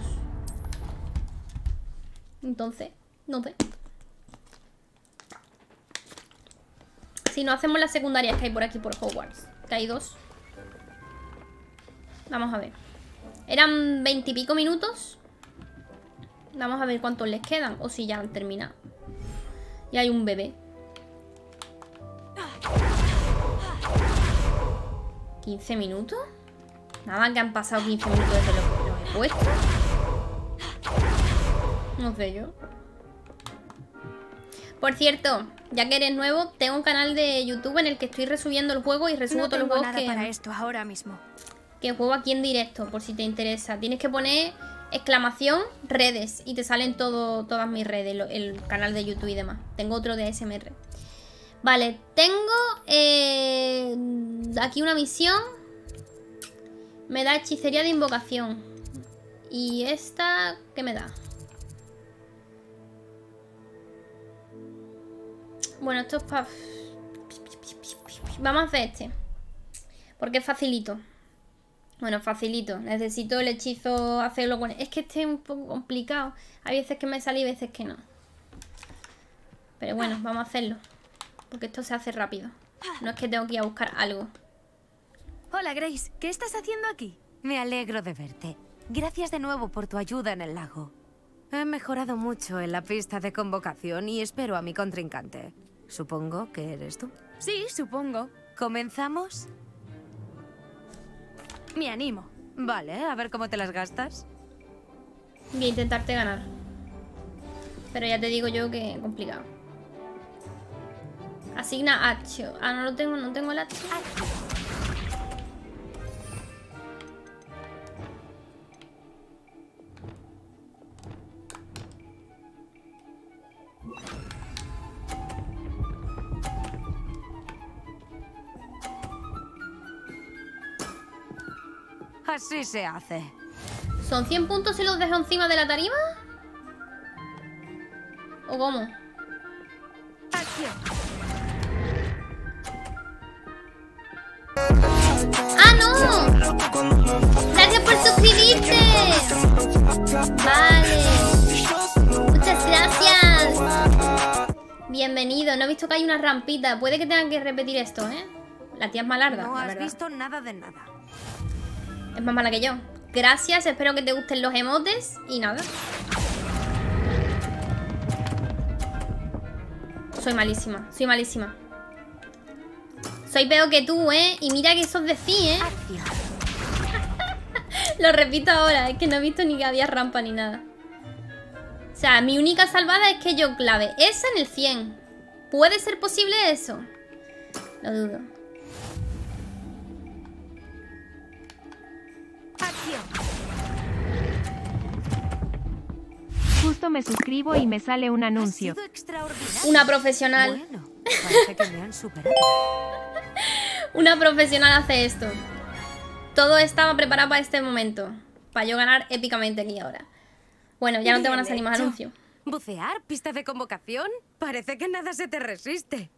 Entonces, no sé. Si no hacemos las secundarias que hay por aquí por Hogwarts. Que hay dos. Vamos a ver. Eran veintipico minutos. Vamos a ver cuántos les quedan. O si ya han terminado. Y hay un bebé. 15 minutos. Nada que han pasado 15 minutos desde los he puesto. No sé yo. Por cierto, ya que eres nuevo, tengo un canal de YouTube en el que estoy resubiendo el juego y resubo No todos los juegos que, para esto ahora mismo. que juego aquí en directo, por si te interesa. Tienes que poner exclamación redes y te salen todo, todas mis redes, el canal de YouTube y demás. Tengo otro de ASMR. Vale, tengo eh, aquí una misión. Me da hechicería de invocación. Y esta, ¿qué me da? Bueno, esto es para... Vamos a hacer este. Porque es facilito. Bueno, facilito. Necesito el hechizo hacerlo con... Es que este es un poco complicado. Hay veces que me sale y veces que no. Pero bueno, vamos a hacerlo. Porque esto se hace rápido. No es que tengo que ir a buscar algo. Hola, Grace. ¿Qué estás haciendo aquí? Me alegro de verte. Gracias de nuevo por tu ayuda en el lago. He mejorado mucho en la pista de convocación y espero a mi contrincante. Supongo que eres tú. Sí, supongo. ¿Comenzamos? Me animo. Vale, a ver cómo te las gastas. Voy a intentarte ganar. Pero ya te digo yo que es complicado. Asigna Hacho. Ah, no lo tengo, no tengo el Hacho. Así se hace. ¿Son 100 puntos si los dejo encima de la tarima? ¿O cómo? ¡Ah, no! ¡Gracias por suscribirte! Vale. Muchas gracias. Bienvenido. No he visto que hay una rampita. Puede que tengan que repetir esto, ¿eh? La tía es malarda, No has visto nada de nada. Es más mala que yo. Gracias, espero que te gusten los emotes y nada. Soy malísima, soy malísima. Soy peor que tú, ¿eh? Y mira que sos de sí, ¿eh? Lo repito ahora, es que no he visto ni que había rampa ni nada. O sea, mi única salvada es que yo clave esa en el 100. ¿Puede ser posible eso? Lo dudo. Justo me suscribo y me sale un anuncio. Una profesional. Parece que me han superado. Una profesional hace esto. Todo estaba preparado para este momento. Para yo ganar épicamente aquí ahora. Bueno, ya no te van a salir más anuncios. ¿Bucear? ¿Pista de convocación? Parece que nada se te resiste.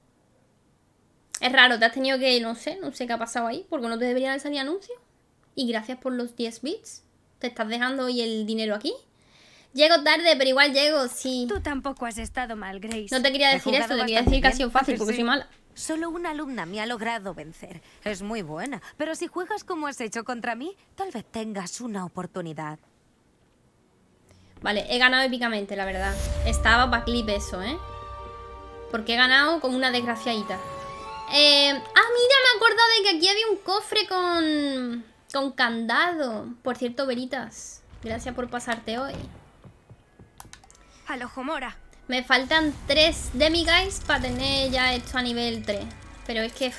Es raro, te has tenido que, no sé, no sé qué ha pasado ahí, porque no te deberían de salir anuncios. Y gracias por los 10 bits. Te estás dejando hoy el dinero aquí. Llego tarde, pero igual llego, sí. Tú tampoco has estado mal, Grace. No te quería decir esto, te quería decir que ha sido fácil, porque Sí. soy mala. Solo una alumna me ha logrado vencer. Es muy buena, pero si juegas como has hecho contra mí, tal vez tengas una oportunidad. Vale, he ganado épicamente, la verdad. Estaba para clip eso, ¿eh? Porque he ganado como una desgraciadita. Eh, ah, mira, me he acordado de que aquí había un cofre con... Con candado. Por cierto, Veritas, gracias por pasarte hoy. Al ojo mora. Me faltan tres Demiguys para tener ya esto a nivel 3. Pero es que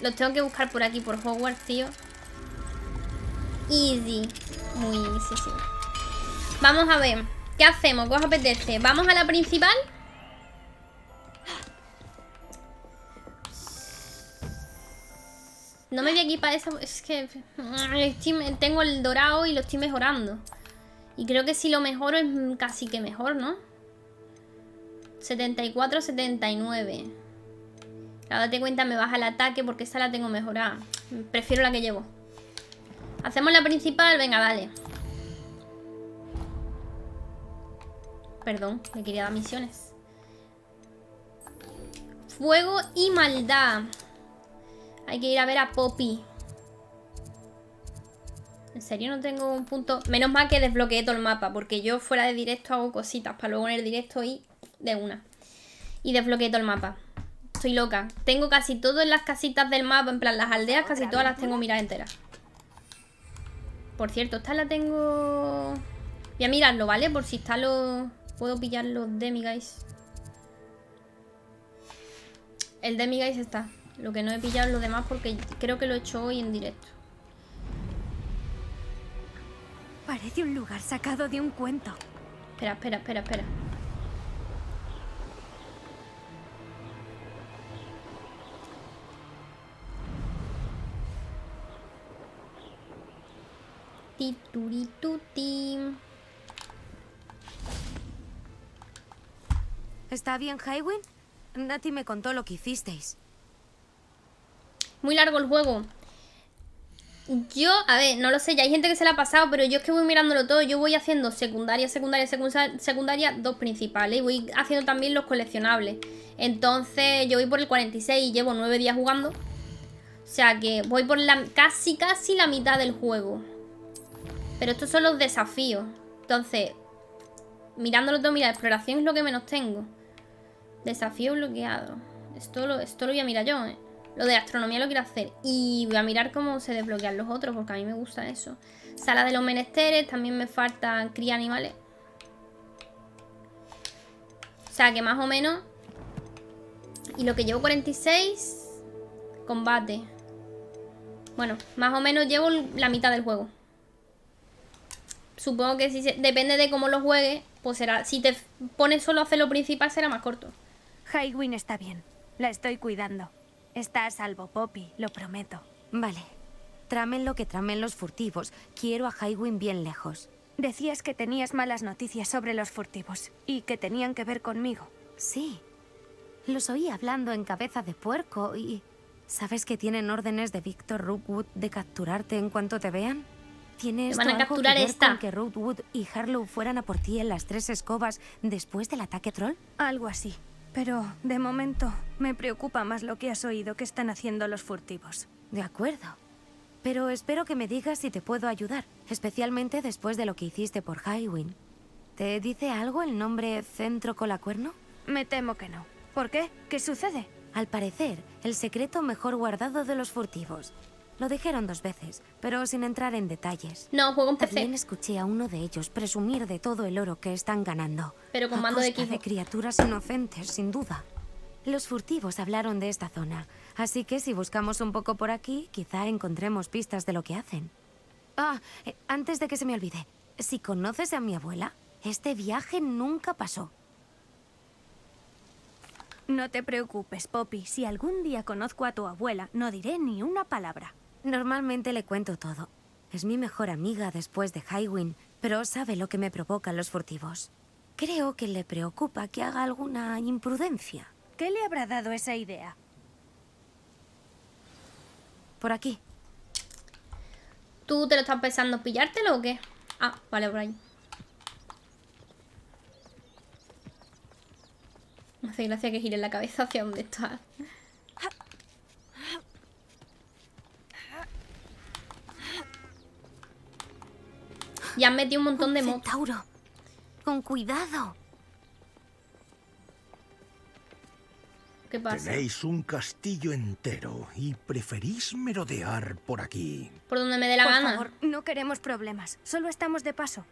los tengo que buscar por aquí, por Hogwarts, tío. Easy. Muy easy, sí. Vamos a ver. ¿Qué hacemos? ¿Qué os apetece? ¿Vamos a la principal? No me voy aquí para esa... Es que... tengo el dorado y lo estoy mejorando. Y creo que si lo mejoro es casi que mejor, ¿no? 74, 79. Ahora date cuenta, me baja el ataque porque esta la tengo mejorada. Prefiero la que llevo. Hacemos la principal, venga, dale. Perdón, me quería dar misiones. Fuego y maldad. Hay que ir a ver a Poppy. En serio no tengo un punto... Menos mal que desbloqueé todo el mapa. Porque yo fuera de directo hago cositas. Para luego en el directo y de una. Y desbloqueé todo el mapa. Estoy loca. Tengo casi todas las casitas del mapa. En plan, las aldeas casi todas las tengo miradas enteras. Por cierto, esta la tengo... Voy a mirarlo, ¿vale? Por si está lo... Puedo pillar los demiguys. El demiguys está. Lo que no he pillado es lo demás porque creo que lo he hecho hoy en directo. Parece un lugar sacado de un cuento. Espera, espera, espera, espera. Titurituti. ¿Está bien, Highwind? Nati me contó lo que hicisteis. Muy largo el juego. Yo, a ver, no lo sé, ya hay gente que se la ha pasado, pero yo es que voy mirándolo todo. Yo voy haciendo secundaria, secundaria, secundaria, dos principales. Y voy haciendo también los coleccionables. Entonces, yo voy por el 46 y llevo nueve días jugando. O sea que voy por la casi, casi la mitad del juego. Pero estos son los desafíos. Entonces, mirándolo todo, mira, exploración es lo que menos tengo. Desafío bloqueado. Esto lo, esto lo voy a mirar yo, ¿eh? Lo de astronomía lo quiero hacer. Y voy a mirar cómo se desbloquean los otros, porque a mí me gusta eso. Sala de los menesteres, también me falta cría animales. O sea que más o menos... Y lo que llevo 46... Combate. Bueno, más o menos llevo la mitad del juego. Supongo que si se, depende de cómo lo juegues, pues será... Si te pones solo a hacer lo principal, será más corto. Highwin está bien. La estoy cuidando. Está a salvo, Poppy, lo prometo. Vale. Tramen lo que tramen los furtivos. Quiero a Highwin bien lejos. Decías que tenías malas noticias sobre los furtivos y que tenían que ver conmigo. Sí. Los oí hablando en cabeza de puerco y... ¿Sabes que tienen órdenes de Victor Rookwood de capturarte en cuanto te vean? ¿Tienes van a capturar que esta. Con que Rookwood y Harlow fueran a por ti en las tres escobas después del ataque troll? Algo así. Pero, de momento, me preocupa más lo que has oído que están haciendo los furtivos. De acuerdo. Pero espero que me digas si te puedo ayudar, especialmente después de lo que hiciste por Highwind. ¿Te dice algo el nombre Centro Colacuerno? Me temo que no. ¿Por qué? ¿Qué sucede? Al parecer, el secreto mejor guardado de los furtivos. Lo dijeron dos veces, pero sin entrar en detalles. No, juego en PC. También escuché a uno de ellos presumir de todo el oro que están ganando. Pero con a mando de equipo. de criaturas inocentes, sin duda. Los furtivos hablaron de esta zona, así que si buscamos un poco por aquí, quizá encontremos pistas de lo que hacen. Ah, eh, antes de que se me olvide, si conoces a mi abuela, este viaje nunca pasó. No te preocupes, Poppy. Si algún día conozco a tu abuela, no diré ni una palabra. Normalmente le cuento todo. Es mi mejor amiga después de Highwind, pero sabe lo que me provocan los furtivos. Creo que le preocupa que haga alguna imprudencia. ¿Qué le habrá dado esa idea? Por aquí. ¿Tú te lo estás pensando pillártelo o qué? Ah, vale, por ahí. Me hace gracia que gire la cabeza hacia donde está. Y han metido un montón de mobs. Centauro. Con cuidado. ¿Qué pasa? Tenéis un castillo entero y preferís merodear por aquí. Por donde me dé la Por gana. favor, no queremos problemas. Solo estamos de paso.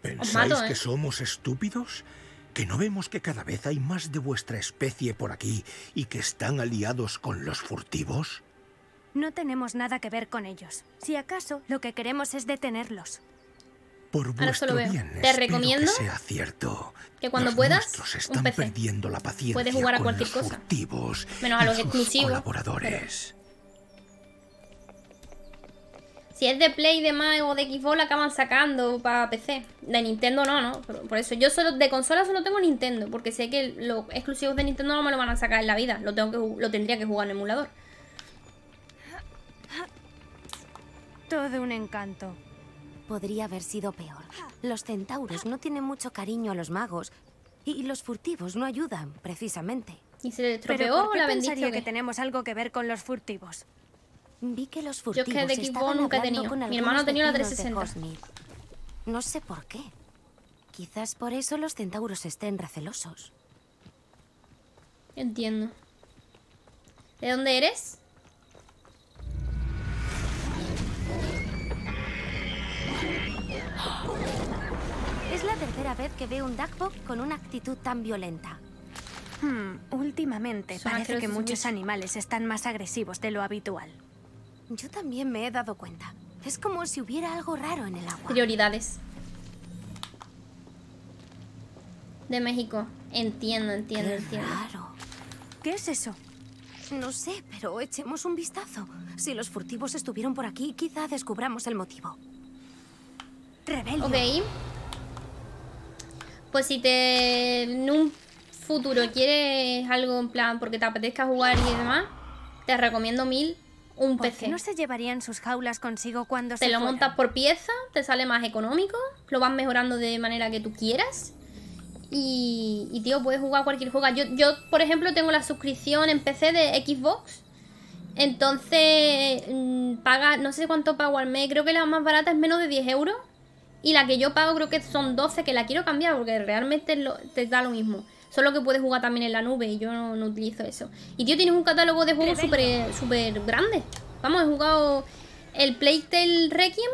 ¿Pensáis mato, ¿eh? que somos estúpidos? ¿Que no vemos que cada vez hay más de vuestra especie por aquí y que están aliados con los furtivos? No tenemos nada que ver con ellos. Si acaso, lo que queremos es detenerlos. Por Ahora vuestro solo veo. bien, Te recomiendo que sea cierto. Que cuando Los puedas, un están PC. perdiendo la paciencia Puedes jugar a con cualquier los cosa. Menos a los exclusivos, colaboradores. Si es de Play, de Mac o de Xbox, la acaban sacando para PC. De Nintendo no, ¿no? Por eso yo solo de consola solo tengo Nintendo. Porque sé que los exclusivos de Nintendo no me lo van a sacar en la vida. Lo, tengo que, lo tendría que jugar en emulador. Todo un encanto. Podría haber sido peor. Los centauros no tienen mucho cariño a los magos y los furtivos no ayudan, precisamente. Y se Pero estropeó ¿por qué la bendición. pensaría que tenemos algo que ver con los furtivos? Vi que los Yo es que furtivos de estaban nunca he tenido. con Mi hermano ha tenido la vecinos de 360. Hogsmeade. No sé por qué. Quizás por eso los centauros estén recelosos. Entiendo. ¿De dónde eres? Es la tercera vez que veo un Duckbog con una actitud tan violenta. Hmm, últimamente Son parece que muchos animales están más agresivos de lo habitual. Yo también me he dado cuenta. Es como si hubiera algo raro en el agua. Prioridades. De México. Entiendo, entiendo, Qué entiendo. ¿Qué es eso? No sé, pero echemos un vistazo. Si los furtivos estuvieron por aquí, quizá descubramos el motivo. Rebelio. Ok. Pues si te en un futuro quieres algo en plan porque te apetezca jugar y demás, te recomiendo mil un ¿Por PC. qué no se llevarían sus jaulas consigo cuando Te se lo fueran? montas por pieza, te sale más económico, lo vas mejorando de manera que tú quieras. Y, y, tío, puedes jugar cualquier juego. Yo, yo, por ejemplo, tengo la suscripción en PC de Xbox. Entonces, mm, paga, no sé cuánto pago al mes, creo que la más barata es menos de 10 euros. Y la que yo pago creo que son 12, que la quiero cambiar porque realmente lo- te da lo mismo. Solo que puedes jugar también en la nube y yo no, no utilizo eso. Y tío, tienes un catálogo de juegos súper súper grande. Vamos, he jugado el Playtale Requiem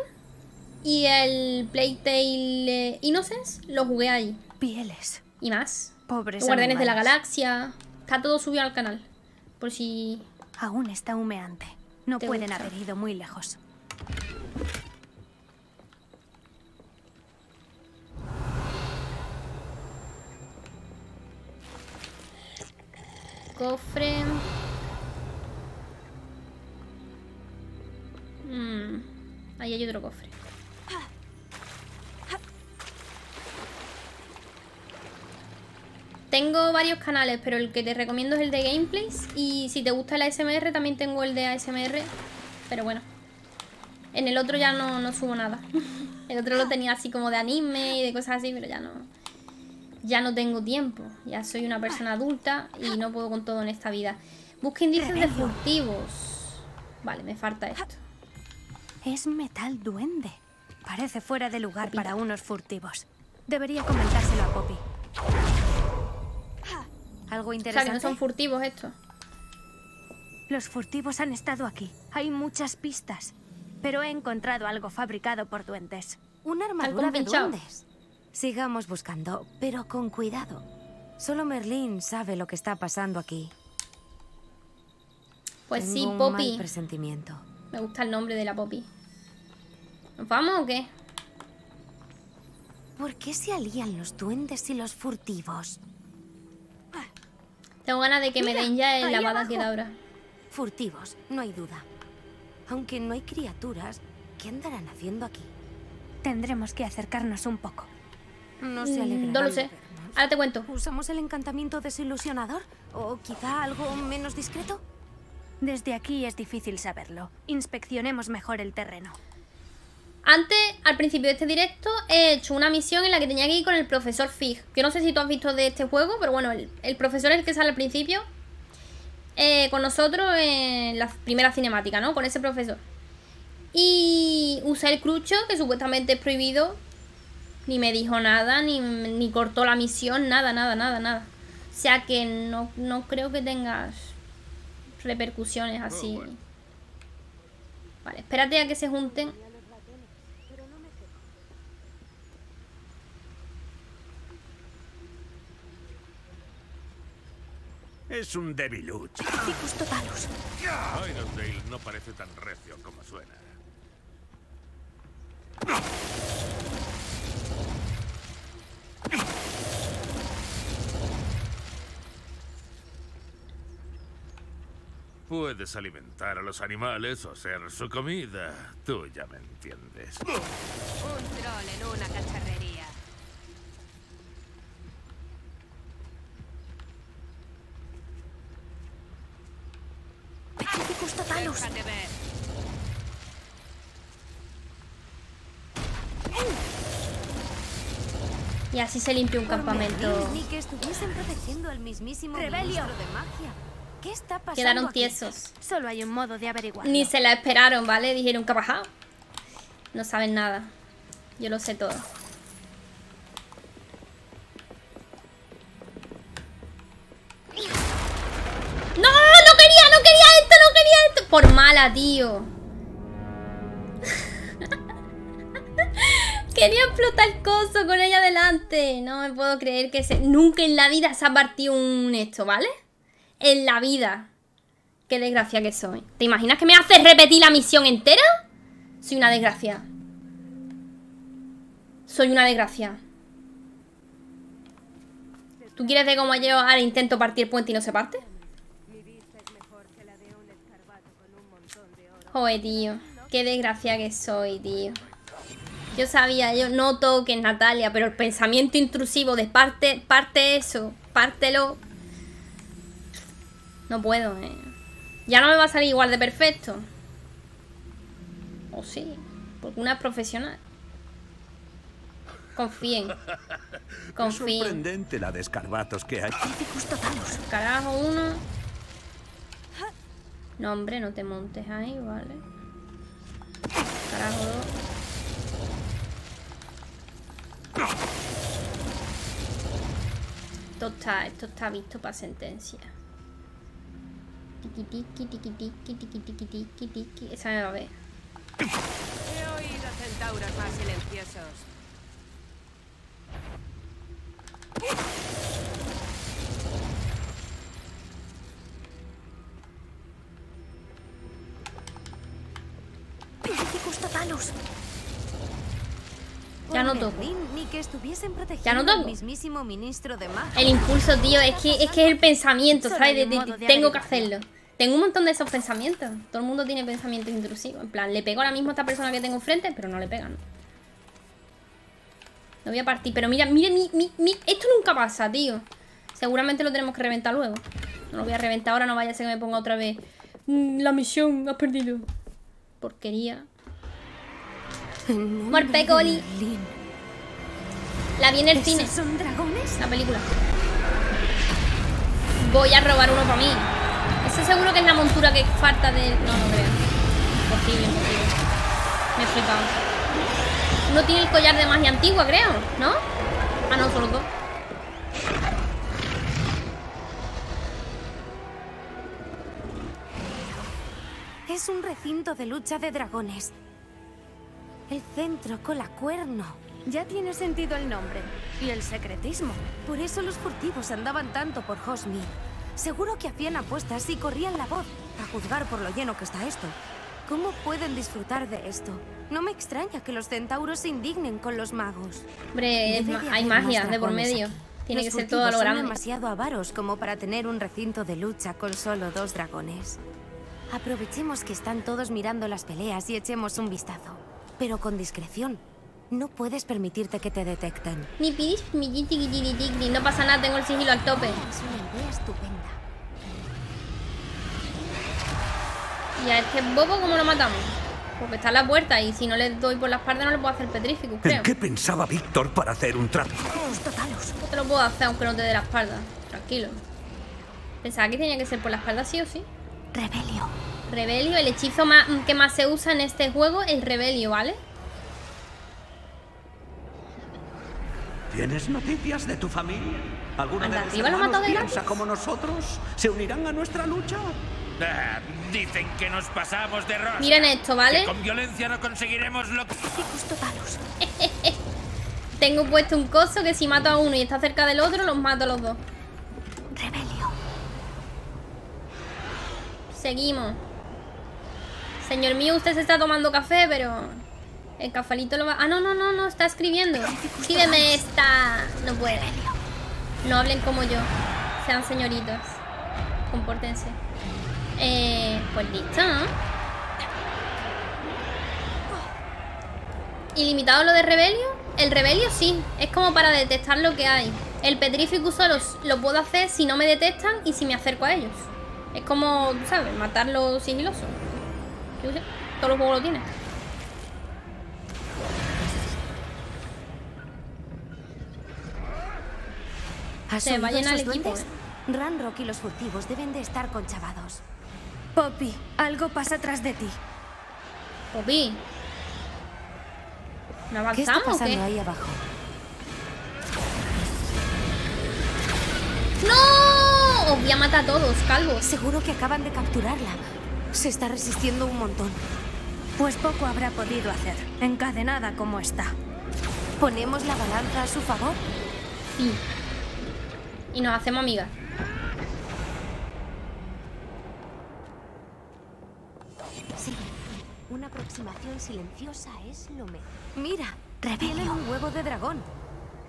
y el Playtale eh, Innocence. Lo jugué ahí. Pieles. Y más. Pobres Guardianes de la. Galaxia. Está todo subido al canal. Por si... Aún está humeante. No pueden gusta. haber ido muy lejos. Cofre. Mm, Ahí hay otro cofre. Tengo varios canales, pero el que te recomiendo es el de gameplays. Y si te gusta el ASMR, también tengo el de ASMR. Pero bueno. En el otro ya no, no subo nada. El otro lo tenía así como de anime y de cosas así, pero ya no. Ya no tengo tiempo. Ya soy una persona adulta y no puedo con todo en esta vida. Busca indicios de furtivos. Vale, me falta esto. Es metal duende. Parece fuera de lugar para unos furtivos. Debería comentárselo a Poppy. ¿Algo O sea, que interesante? no son furtivos estos. Los furtivos han estado aquí. Hay muchas pistas. Pero he encontrado algo fabricado por duendes. Una armadura de duendes. Sigamos buscando, pero con cuidado. Solo Merlín sabe lo que está pasando aquí. Pues Tengo sí, un Poppy. mal presentimiento. Me gusta el nombre de la Poppy. ¿Nos vamos o qué? ¿Por qué se alían los duendes y los furtivos? Tengo ganas de que me den ya el lavada abajo. quedabra. Furtivos, no hay duda. Aunque no hay criaturas, ¿qué andarán haciendo aquí? Tendremos que acercarnos un poco. No se alegrarán No lo sé. Ahora te cuento. ¿Usamos el encantamiento desilusionador? ¿O quizá algo menos discreto? Desde aquí es difícil saberlo. Inspeccionemos mejor el terreno. Antes, al principio de este directo, he hecho una misión en la que tenía que ir con el profesor Fig. Yo no sé si tú has visto de este juego, pero bueno, el, el profesor es el que sale al principio. eh, con nosotros en la primera cinemática, ¿no? Con ese profesor. Y usé el crucho, que supuestamente es prohibido Ni me dijo nada, ni, ni cortó la misión, nada, nada, nada, nada. O sea que no, no creo que tengas repercusiones así. Vale, espérate a que se junten. Es un debilucho. Ficus totalus. Irondale no parece tan recio como suena. Puedes alimentar a los animales o ser su comida. Tú ya me entiendes. Un troll en una cacharrería. Déjate ver. Y así se limpia un campamento. Ni que estuviesen protegiendo al mismísimo Rebelio. ministro de magia. ¿Qué está pasando Quedaron aquí? tiesos. Solo hay un modo de averiguar. Ni se la esperaron, ¿vale? Dijeron que ha bajado. No saben nada. Yo lo sé todo. ¡No! ¡No quería! ¡No quería esto! ¡No quería esto! Por mala, tío. Quería explotar el coso con ella delante. No me puedo creer que se... Nunca en la vida se ha partido un esto, ¿vale? En la vida. Qué desgracia que soy. ¿Te imaginas que me haces repetir la misión entera? Soy una desgracia. Soy una desgracia. ¿Tú quieres ver cómo yo ahora intento partir el puente y no se parte? Joder, tío. Qué desgracia que soy, tío. Yo sabía, yo no toques, Natalia, pero el pensamiento intrusivo de parte, parte eso, pártelo. No puedo, eh. Ya no me va a salir igual de perfecto. O sí, porque una es profesional. Confíen. Es Confíen. sorprendente la de escarbatos que hay. Carajo, uno. No, hombre, no te montes ahí, vale. Carajo, dos. Esto está, esto está visto para sentencia. Tiki tiki tiki tiki tiki tiki tiki tiki. Esa me va a ver. He oído centauros más silenciosos. Ficus totalus. Ya no toco. Merlín, Ni que estuviesen protegiendo Ya no toco. mismísimo ministro de magia. El impulso, tío, es que es que es el pensamiento, ¿sabes? De- de- de tengo que hacerlo. Tengo un montón de esos pensamientos. Todo el mundo tiene pensamientos intrusivos. En plan, le pego ahora mismo a esta persona que tengo enfrente, pero no le pegan. Lo voy a partir. Pero mira, mira, mi, mi- mi- esto nunca pasa, tío. Seguramente lo tenemos que reventar luego. No lo voy a reventar ahora, no vaya a ser que me ponga otra vez. "Mm, La misión, has perdido. Porquería. Muerte, Coli. La vi en el cine. ¿Son dragones? La película. Voy a robar uno para mí. Eso seguro que es la montura que falta de... No, no creo. Imposible, imposible. Me he flipado. Uno tiene el collar de magia antigua, creo, ¿no? Ah, no, solo dos. Es un recinto de lucha de dragones. El centro cuerno. Ya tiene sentido el nombre. Y el secretismo. Por eso los furtivos andaban tanto por Hosmir. Seguro que hacían apuestas y corrían la voz, a juzgar por lo lleno que está esto. ¿Cómo pueden disfrutar de esto? No me extraña que los centauros se indignen con los magos. Hombre, ma- hay magia de por medio. aquí. Tiene Los que ser todo a lo furtivos son grande. demasiado avaros como para tener un recinto de lucha con solo dos dragones. Aprovechemos que están todos mirando las peleas y echemos un vistazo. Pero con discreción. No puedes permitirte que te detecten. Ni pidis, mi tiki. No pasa nada, tengo el sigilo al tope. Es una idea estupenda. Y a este bobo, ¿cómo lo matamos? Porque está en la puerta y si no le doy por la espalda no le puedo hacer petrífico, creo. ¿En qué pensaba Víctor para hacer un trato? No te lo puedo hacer aunque no te dé la espalda. Tranquilo. Pensaba que tenía que ser por la espalda sí o sí. Rebelio. Rebelio, el hechizo más, que más se usa en este juego es Rebelio, ¿vale? ¿Tienes noticias de tu familia? ¿Alguna ¿Al de tus hermanos piensa como nosotros? ¿Se unirán a nuestra lucha? Ah, dicen que nos pasamos de rosca. Miren esto, ¿vale? Que con violencia no conseguiremos lo que... Tengo puesto un coso que si mato a uno y está cerca del otro, los mato a los dos. Rebelio. Seguimos. Señor mío, usted se está tomando café, pero... El cafelito lo va... Ah, no, no, no, no, está escribiendo. Escríbeme esta... No puede. No hablen como yo. Sean señoritos. Compórtense. Eh, pues listo, ¿no? ¿Ilimitado lo de Rebelio? El Rebelio sí, es como para detectar lo que hay. El Petrificus solo lo puedo hacer si no me detectan y si me acerco a ellos. Es como, ¿sabes? Matarlo sigiloso. Yo sé, todos los juegos lo tienen. ¿Has Se va a llenar el equipo, duendes? Ranrock y los furtivos deben de estar conchavados. Poppy, algo pasa atrás de ti. Poppy. ¿No ¿Qué está avanzamos o pasando qué? ahí abajo? ¡No! Voy a matar a todos, calvos. Seguro que acaban de capturarla. Se está resistiendo un montón. Pues poco habrá podido hacer, encadenada como está. ¿Ponemos la balanza a su favor? Sí. Y nos hacemos amigas. Sí. Una aproximación silenciosa es lo mejor. Mira, tienen un huevo de dragón.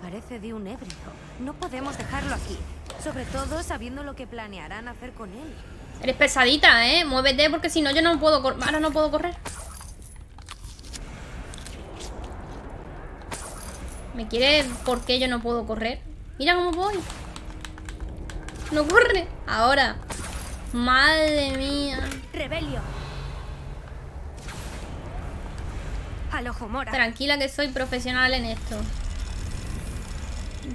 Parece de un híbrido. No podemos dejarlo aquí. Sobre todo sabiendo lo que planearán hacer con él. Eres pesadita, ¿eh? Muévete porque si no yo no puedo correr. Ahora no puedo correr. ¿Me quiere por qué yo no puedo correr? Mira cómo voy. No corre. Ahora. Madre mía. Rebelio. Mora. Tranquila que soy profesional en esto.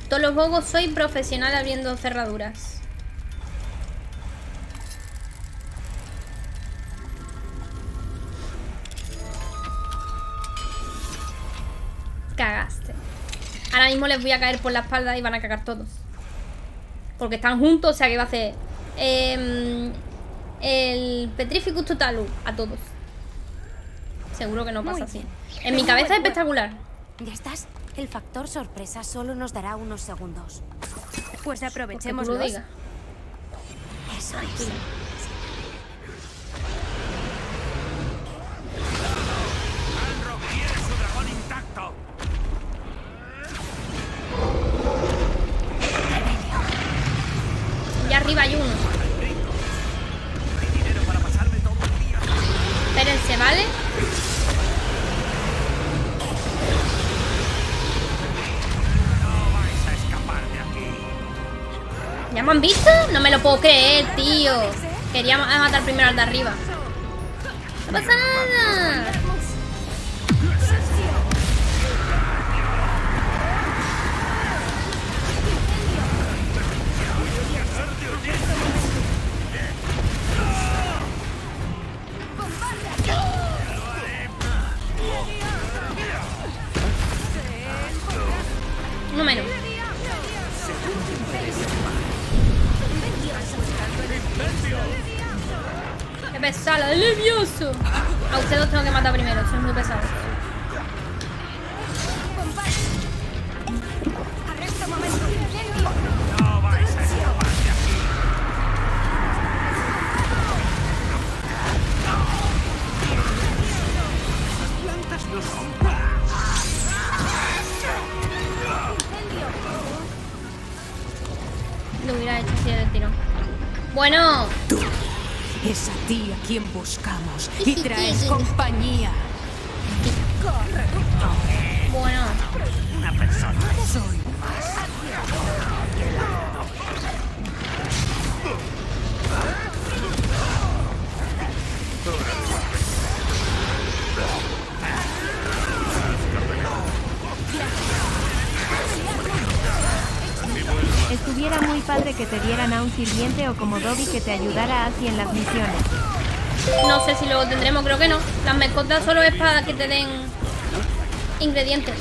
Todos los juegos soy profesional abriendo cerraduras. Cagaste. Ahora mismo les voy a caer por la espalda y van a cagar todos. Porque están juntos, o sea que va a hacer em, el Petrificus Totalu a todos. Seguro que no pasa así. En mi cabeza es espectacular. ¿Ya estás? El factor sorpresa solo nos dará unos segundos. Pues aprovechemos tú lo digas. Eso es. Arriba hay uno. Espérense, ¿vale? ¿Ya me han visto? No me lo puedo creer, tío. Quería ma- matar primero al de arriba. No pasa nada. Menos. ¡Qué pesada! ¡Levioso! A ustedes los tengo que matar primero, soy muy pesado. No Lo hubiera hecho así de tirón. Bueno, Es a ti a quien buscamos y traes compañía. bueno. una persona. Soy Estuviera muy padre que te dieran a un sirviente o como Dobby que te ayudara así en las misiones. No sé si luego tendremos, creo que no. Las mascotas solo es para que te den ingredientes.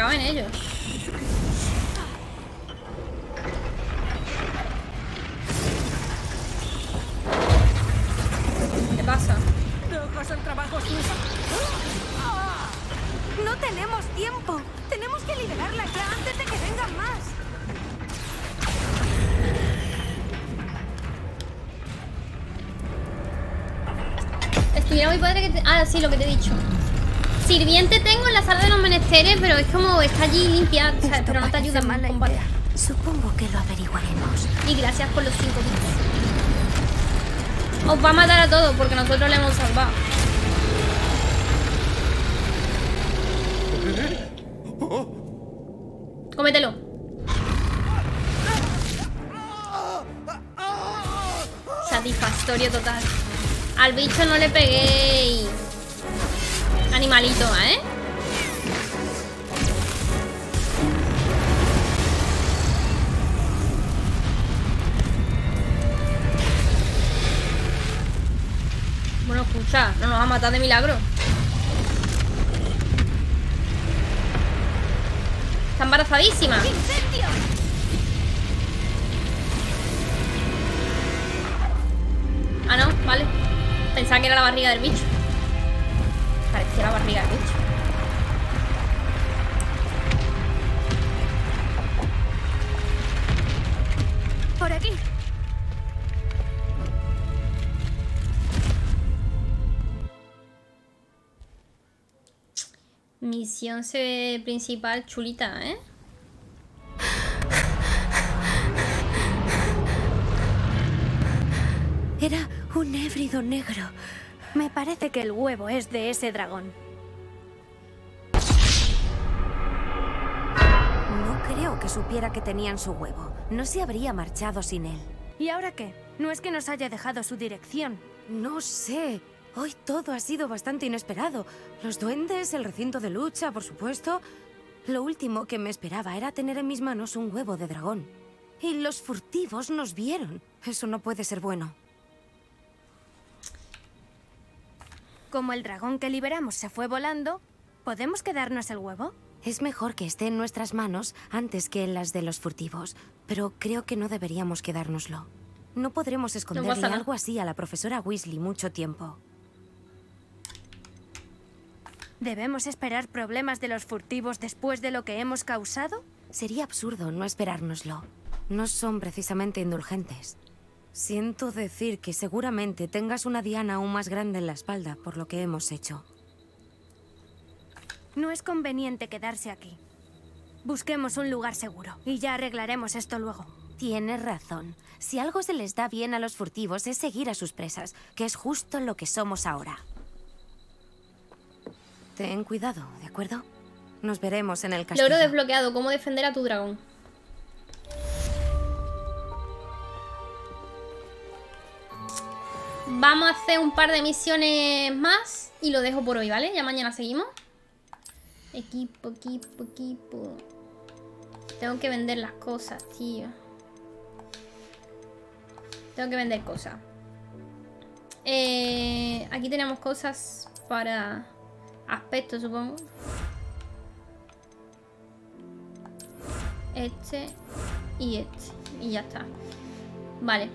Acaben ellos. ¿Qué pasa? ¿Dejas el trabajo suyo? No tenemos tiempo. Tenemos que liberarla ya antes de que vengan más. Estuviera muy padre que te... Ah, sí, lo que te he dicho. Sirviente la de los menesteres, pero es como está allí limpia, o sea, pero no te ayuda en combate. Supongo que lo averiguaremos. Y gracias por los cinco bits. Os va a matar a todos porque nosotros le hemos salvado. Cómetelo. Satisfactorio total. Al bicho no le peguéis. Animalito, ¿eh? Bueno, escucha, no nos va a matar de milagro. Está embarazadísima. Ah, no, vale. Pensaba que era la barriga del bicho. Parecía la barriga del bicho. Por aquí. Misión principal chulita, ¿eh? Era un hébrido negro. Me parece que el huevo es de ese dragón. No creo que supiera que tenían su huevo. No se habría marchado sin él. ¿Y ahora qué? No es que nos haya dejado su dirección. No sé. Hoy todo ha sido bastante inesperado. Los duendes, el recinto de lucha, por supuesto. Lo último que me esperaba era tener en mis manos un huevo de dragón. Y los furtivos nos vieron. Eso no puede ser bueno. Como el dragón que liberamos se fue volando, ¿podemos quedarnos el huevo? Es mejor que esté en nuestras manos antes que en las de los furtivos, pero creo que no deberíamos quedárnoslo. No podremos esconderle algo así a la profesora Weasley mucho tiempo. ¿Debemos esperar problemas de los furtivos después de lo que hemos causado? Sería absurdo no esperárnoslo. No son precisamente indulgentes. Siento decir que seguramente tengas una diana aún más grande en la espalda por lo que hemos hecho. No es conveniente quedarse aquí. Busquemos un lugar seguro y ya arreglaremos esto luego. Tienes razón. Si algo se les da bien a los furtivos es seguir a sus presas, que es justo lo que somos ahora. Ten cuidado, ¿de acuerdo? Nos veremos en el castillo. Logro desbloqueado. ¿Cómo defender a tu dragón? Vamos a hacer un par de misiones más y lo dejo por hoy, ¿vale? Ya mañana seguimos. Equipo, equipo, equipo. Tengo que vender las cosas, tío. Tengo que vender cosas. Eh, aquí tenemos cosas para aspecto, supongo. Este y este. Y ya está. Vale.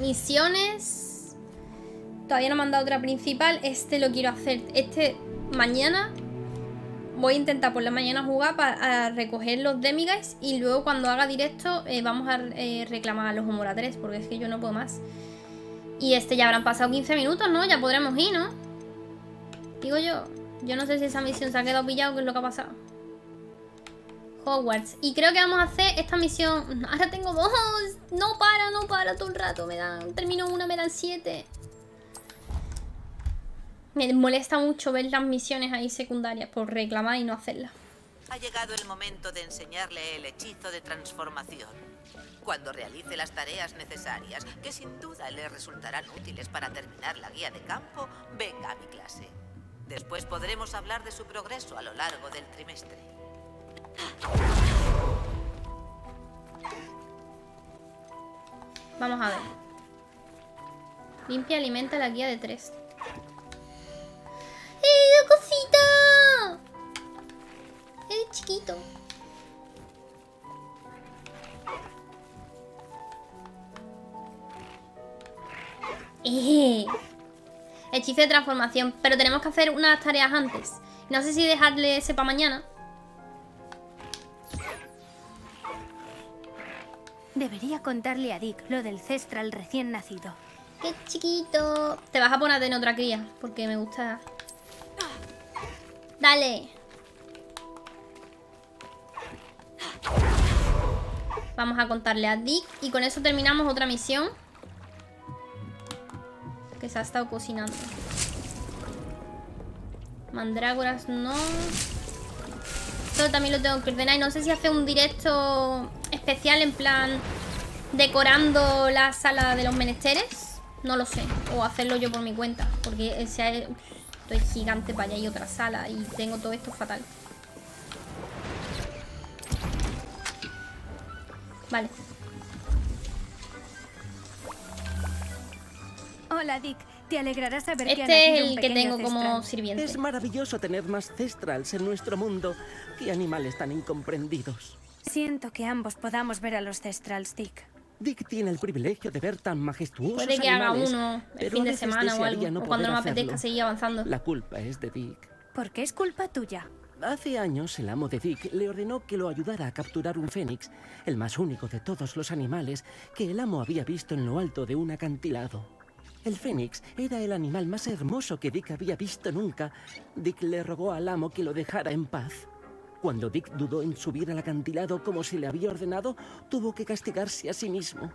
Misiones. Todavía no me han dado otra principal. Este lo quiero hacer. Este mañana voy a intentar por la mañana jugar para recoger los Demiguys y luego cuando haga directo eh, vamos a eh, reclamar a los Humora 3 porque es que yo no puedo más. Y este ya habrán pasado 15 minutos, ¿no? Ya podremos ir, ¿no? Digo yo. Yo no sé si esa misión se ha quedado pillado, qué es lo que ha pasado. Hogwarts. Y creo que vamos a hacer esta misión... Ahora tengo dos. No para, no para todo el rato. Me dan... Termino una, me dan siete. Me molesta mucho ver las misiones ahí secundarias por reclamar y no hacerlas. Ha llegado el momento de enseñarle el hechizo de transformación. Cuando realice las tareas necesarias, que sin duda le resultarán útiles para terminar la guía de campo, venga a mi clase. Después podremos hablar de su progreso a lo largo del trimestre. Vamos a ver. Limpia alimenta la guía de tres. ¡Eh, cosita! Es chiquito. Eh. Hechizo de transformación. Pero tenemos que hacer unas tareas antes. No sé si dejarle ese para mañana. Debería contarle a Dick lo del cestral recién nacido. ¡Qué chiquito! Te vas a poner en otra cría, porque me gusta... Dale. Vamos a contarle a Dick y con eso terminamos otra misión. Que se ha estado cocinando. Mandrágoras no. Esto también lo tengo que ordenar y no sé si hace un directo especial en plan decorando la sala de los menesteres. No lo sé. O hacerlo yo por mi cuenta. Porque es gigante para allá y otra sala. Y tengo todo esto fatal. Vale. Hola, Dick. Te alegrará saber que ha Este es un el que tengo como sirviente. Es maravilloso tener más cestrals en nuestro mundo. Qué animales tan incomprendidos. Siento que ambos podamos ver a los cestrals, Dick. Dick tiene el privilegio de ver tan majestuosos Puede que haga animales, uno el pero fin de semana o desearía algo. no o cuando no me apetezca seguir avanzando. La culpa es de Dick. ¿Por qué es culpa tuya? Hace años el amo de Dick le ordenó que lo ayudara a capturar un fénix, el más único de todos los animales que el amo había visto en lo alto de un acantilado. El fénix era el animal más hermoso que Dick había visto nunca. Dick le rogó al amo que lo dejara en paz. Cuando Dick dudó en subir al acantilado como se le había ordenado, tuvo que castigarse a sí mismo.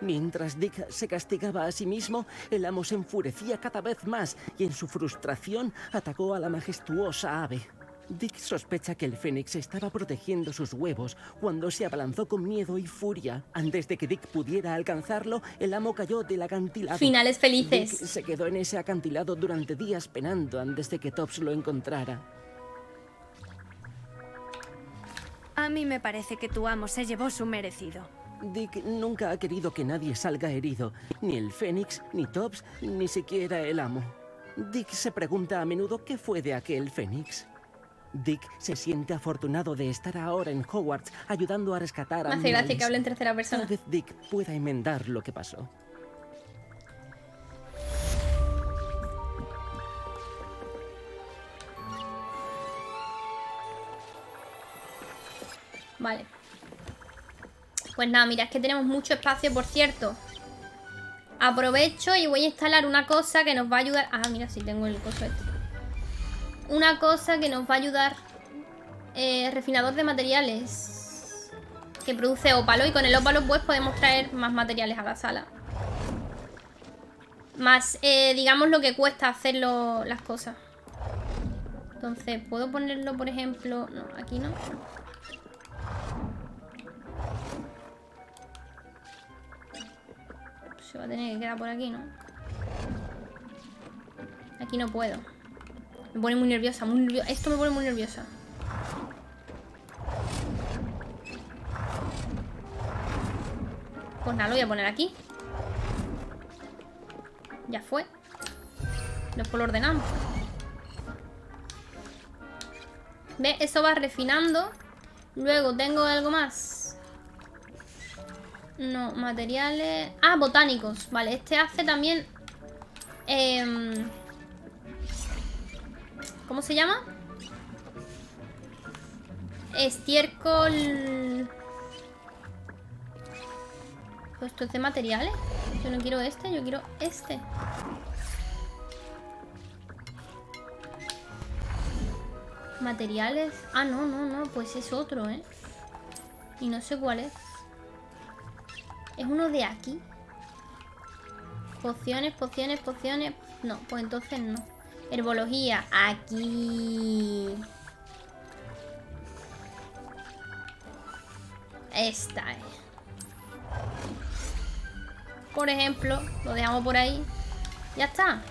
Mientras Dick se castigaba a sí mismo, el amo se enfurecía cada vez más y en su frustración atacó a la majestuosa ave. Dick sospecha que el fénix estaba protegiendo sus huevos cuando se abalanzó con miedo y furia. Antes de que Dick pudiera alcanzarlo, el amo cayó del acantilado. Finales felices. Dick se quedó en ese acantilado durante días penando antes de que Tops lo encontrara. A mí me parece que tu amo se llevó su merecido. Dick nunca ha querido que nadie salga herido, ni el Fénix, ni Tops, ni siquiera el amo. Dick se pregunta a menudo qué fue de aquel Fénix. Dick se siente afortunado de estar ahora en Hogwarts ayudando a rescatar a Me hace gracia que hable en tercera persona. Tal vez Dick pueda enmendar lo que pasó. Vale. Pues nada, mira, es que tenemos mucho espacio, por cierto. Aprovecho y voy a instalar una cosa que nos va a ayudar... Ah, mira, sí tengo el coso este. Una cosa que nos va a ayudar... Eh, refinador de materiales. Que produce ópalo. Y con el ópalo pues podemos traer más materiales a la sala. Más, eh, digamos, lo que cuesta hacerlo las cosas. Entonces, ¿puedo ponerlo, por ejemplo? No, aquí no. Se va a tener que quedar por aquí, ¿no? Aquí no puedo. Me pone muy nerviosa. Esto me pone muy nerviosa. Pues nada, lo voy a poner aquí. Ya fue. Después lo ordenamos. ¿Ves? Eso va refinando. Luego tengo algo más. No, materiales... Ah, botánicos. Vale, este hace también... em, ¿Cómo se llama? Estiércol... Esto es de materiales. Yo no quiero este, yo quiero este. Materiales. Ah, no, no, no. Pues es otro, ¿eh? Y no sé cuál es. Es uno de aquí. Pociones, pociones, pociones. No, pues entonces no. Herbología. Aquí. Esta es. Por ejemplo, lo dejamos por ahí. Ya está.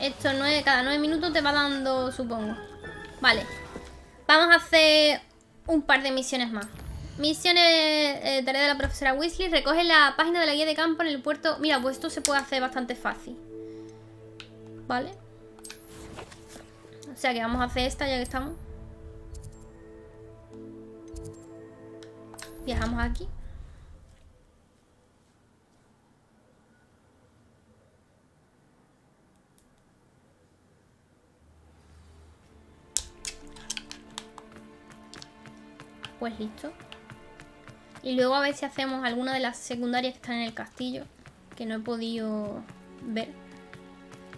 Esto cada nueve minutos te va dando, supongo. Vale. Vamos a hacer un par de misiones más. Misiones, eh, tarea de la profesora Weasley. Recoge la página de la guía de campo en el puerto. Mira, pues esto se puede hacer bastante fácil. Vale. O sea que vamos a hacer esta ya que estamos. Viajamos aquí. Pues listo. Y luego a ver si hacemos alguna de las secundarias que están en el castillo. Que no he podido ver.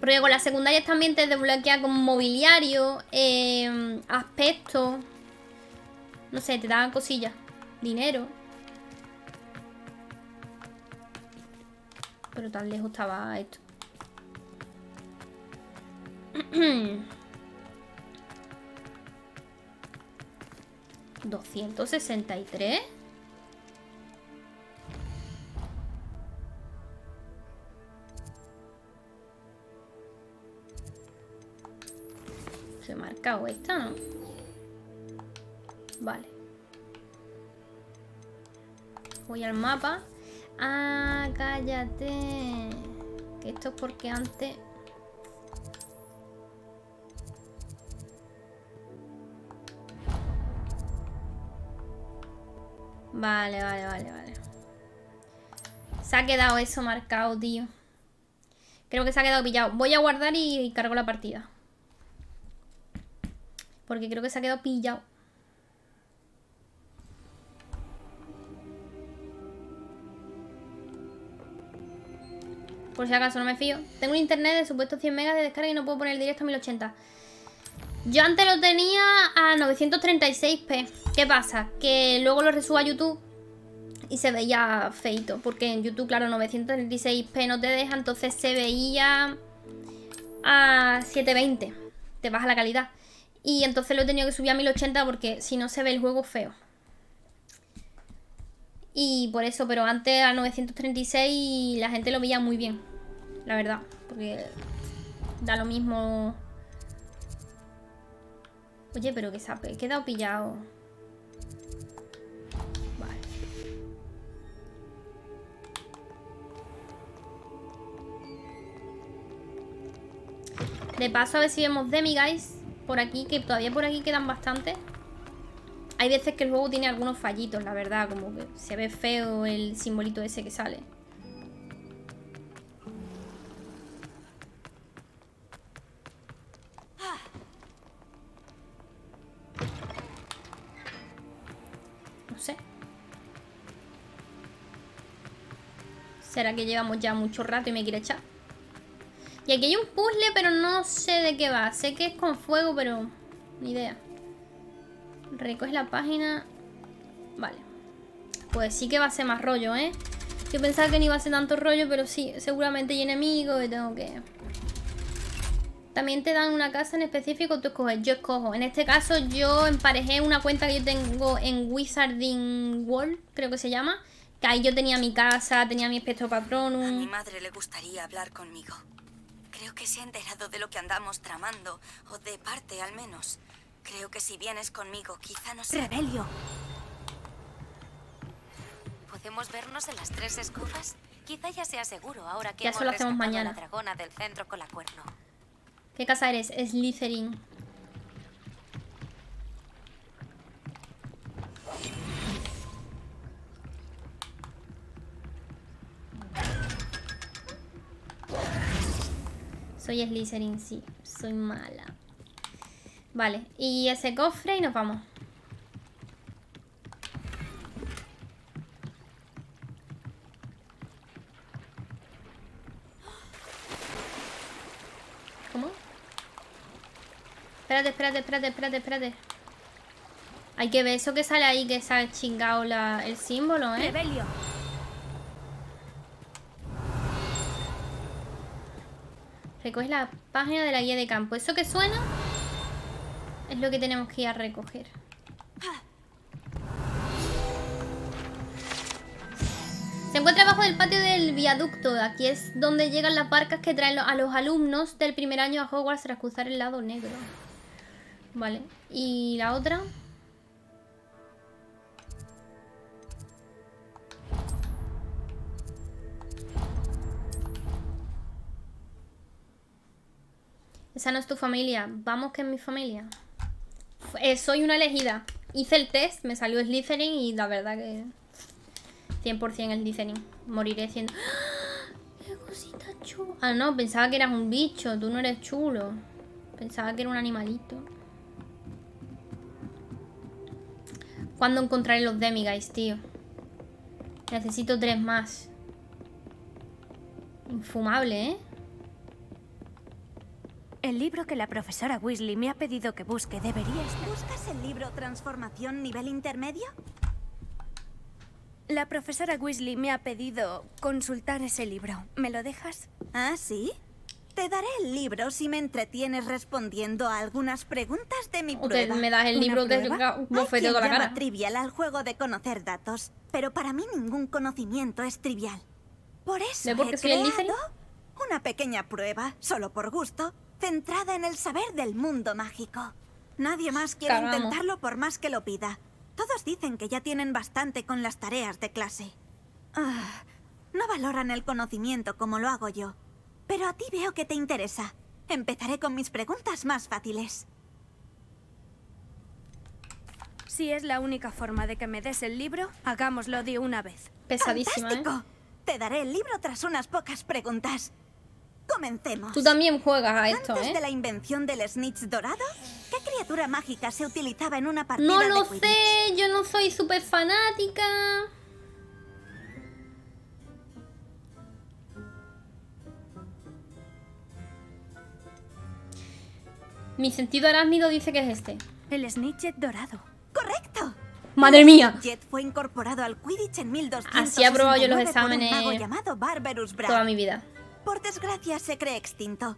Porque con las secundarias también te desbloquea como mobiliario, eh, aspecto. No sé, te dan cosillas. Dinero. Pero tan lejos estaba esto. 263 Ha marcado esta, ¿no? Vale. Voy al mapa. Ah, cállate. Que esto es porque antes... Vale, vale, vale, vale. Se ha quedado eso marcado, tío. Creo que se ha quedado pillado. Voy a guardar y cargo la partida. Porque creo que se ha quedado pillado. Por si acaso no me fío. Tengo un internet de supuesto 100 megas de descarga y no puedo poner el directo a 1080. Yo antes lo tenía a 936p. ¿Qué pasa? Que luego lo resubo a YouTube y se veía feito. Porque en YouTube, claro, 936p no te deja, entonces se veía a 720. Te baja la calidad. Y entonces lo he tenido que subir a 1080 porque si no se ve el juego feo. Y por eso, pero antes a 936 la gente lo veía muy bien. La verdad. Porque da lo mismo. Oye, pero que se ha quedado pillado. Vale. De paso a ver si vemos Demiguys por aquí, que todavía por aquí quedan bastantes. Hay veces que el juego tiene algunos fallitos, la verdad, como que se ve feo el simbolito ese que sale. No sé. ¿Será que llevamos ya mucho rato y me quiere echar? Y aquí hay un puzzle, pero no sé de qué va. Sé que es con fuego, pero ni idea. Recoge la página. Vale. Pues sí que va a ser más rollo, ¿eh? Yo pensaba que no iba a ser tanto rollo, pero sí, seguramente hay enemigos y tengo que... También te dan una casa en específico, tú escoges. Yo escojo. En este caso yo emparejé una cuenta que yo tengo en Wizarding World, creo que se llama. Que ahí yo tenía mi casa, tenía mi espectro A mi patronum. madre le gustaría hablar conmigo. Creo que se ha enterado de lo que andamos tramando, o de parte al menos. Creo que si vienes conmigo, quizá no sea... Rebelio. ¿Podemos vernos en las tres escobas? Quizá ya sea seguro ahora que Ya hemos eso lo hacemos mañana. la dragona del centro con la cuerno. ¿Qué casa eres? Slytherin. Soy Slytherin, sí. Soy mala. Vale, y ese cofre y nos vamos. ¿Cómo? Espérate, espérate, espérate, espérate, espérate. Hay que ver eso que sale ahí, que se ha chingado la, el símbolo, ¿eh? Rebelio. Recoge la página de la guía de campo. ¿Eso que suena? Es lo que tenemos que ir a recoger. Se encuentra abajo del patio del viaducto. Aquí es donde llegan las barcas que traen a los alumnos del primer año a Hogwarts tras cruzar el lado negro. Vale. ¿Y la otra? Esa no es tu familia. Vamos que es mi familia. Eh, soy una elegida. Hice el test, me salió Slytherin y la verdad que... 100% Slytherin. Moriré siendo... ¡Ah! ¡Qué cosita chula! Ah, no, pensaba que eras un bicho. Tú no eres chulo. Pensaba que era un animalito. ¿Cuándo encontraré los Demiguys, tío? Necesito tres más. Infumable, ¿eh? El libro que la profesora Weasley me ha pedido que busque debería estar... ¿Buscas el libro Transformación nivel intermedio? La profesora Weasley me ha pedido consultar ese libro. ¿Me lo dejas? ¿Ah, sí? Te daré el libro si me entretienes respondiendo a algunas preguntas de mi prueba. me das el ¿Una libro, Hay bofeteo toda la cara. trivial al juego de conocer datos, pero para mí ningún conocimiento es trivial. Por eso ¿Ve por qué he creado una pequeña prueba, solo por gusto, centrada en el saber del mundo mágico. Nadie más quiere intentarlo por más que lo pida. Todos dicen que ya tienen bastante con las tareas de clase. Ah, no valoran el conocimiento como lo hago yo. Pero a ti veo que te interesa. Empezaré con mis preguntas más fáciles. Si es la única forma de que me des el libro, hagámoslo de una vez. Pesadísima, ¿eh? ¡Fantástico! Te daré el libro tras unas pocas preguntas. Comencemos. Tú también juegas a esto, Antes ¿eh? de la invención del snitch dorado, ¿qué criatura mágica se utilizaba en una partida No de lo Quidditch? sé, yo no soy súper fanática. Mi sentido arácnido dice que es este. El Snitchet dorado. ¡Correcto! ¡Madre mía! Jet fue incorporado al Quidditch en 1269 Así he aprobado yo los exámenes llamado Barberus Brown. Toda mi vida. Por desgracia se cree extinto.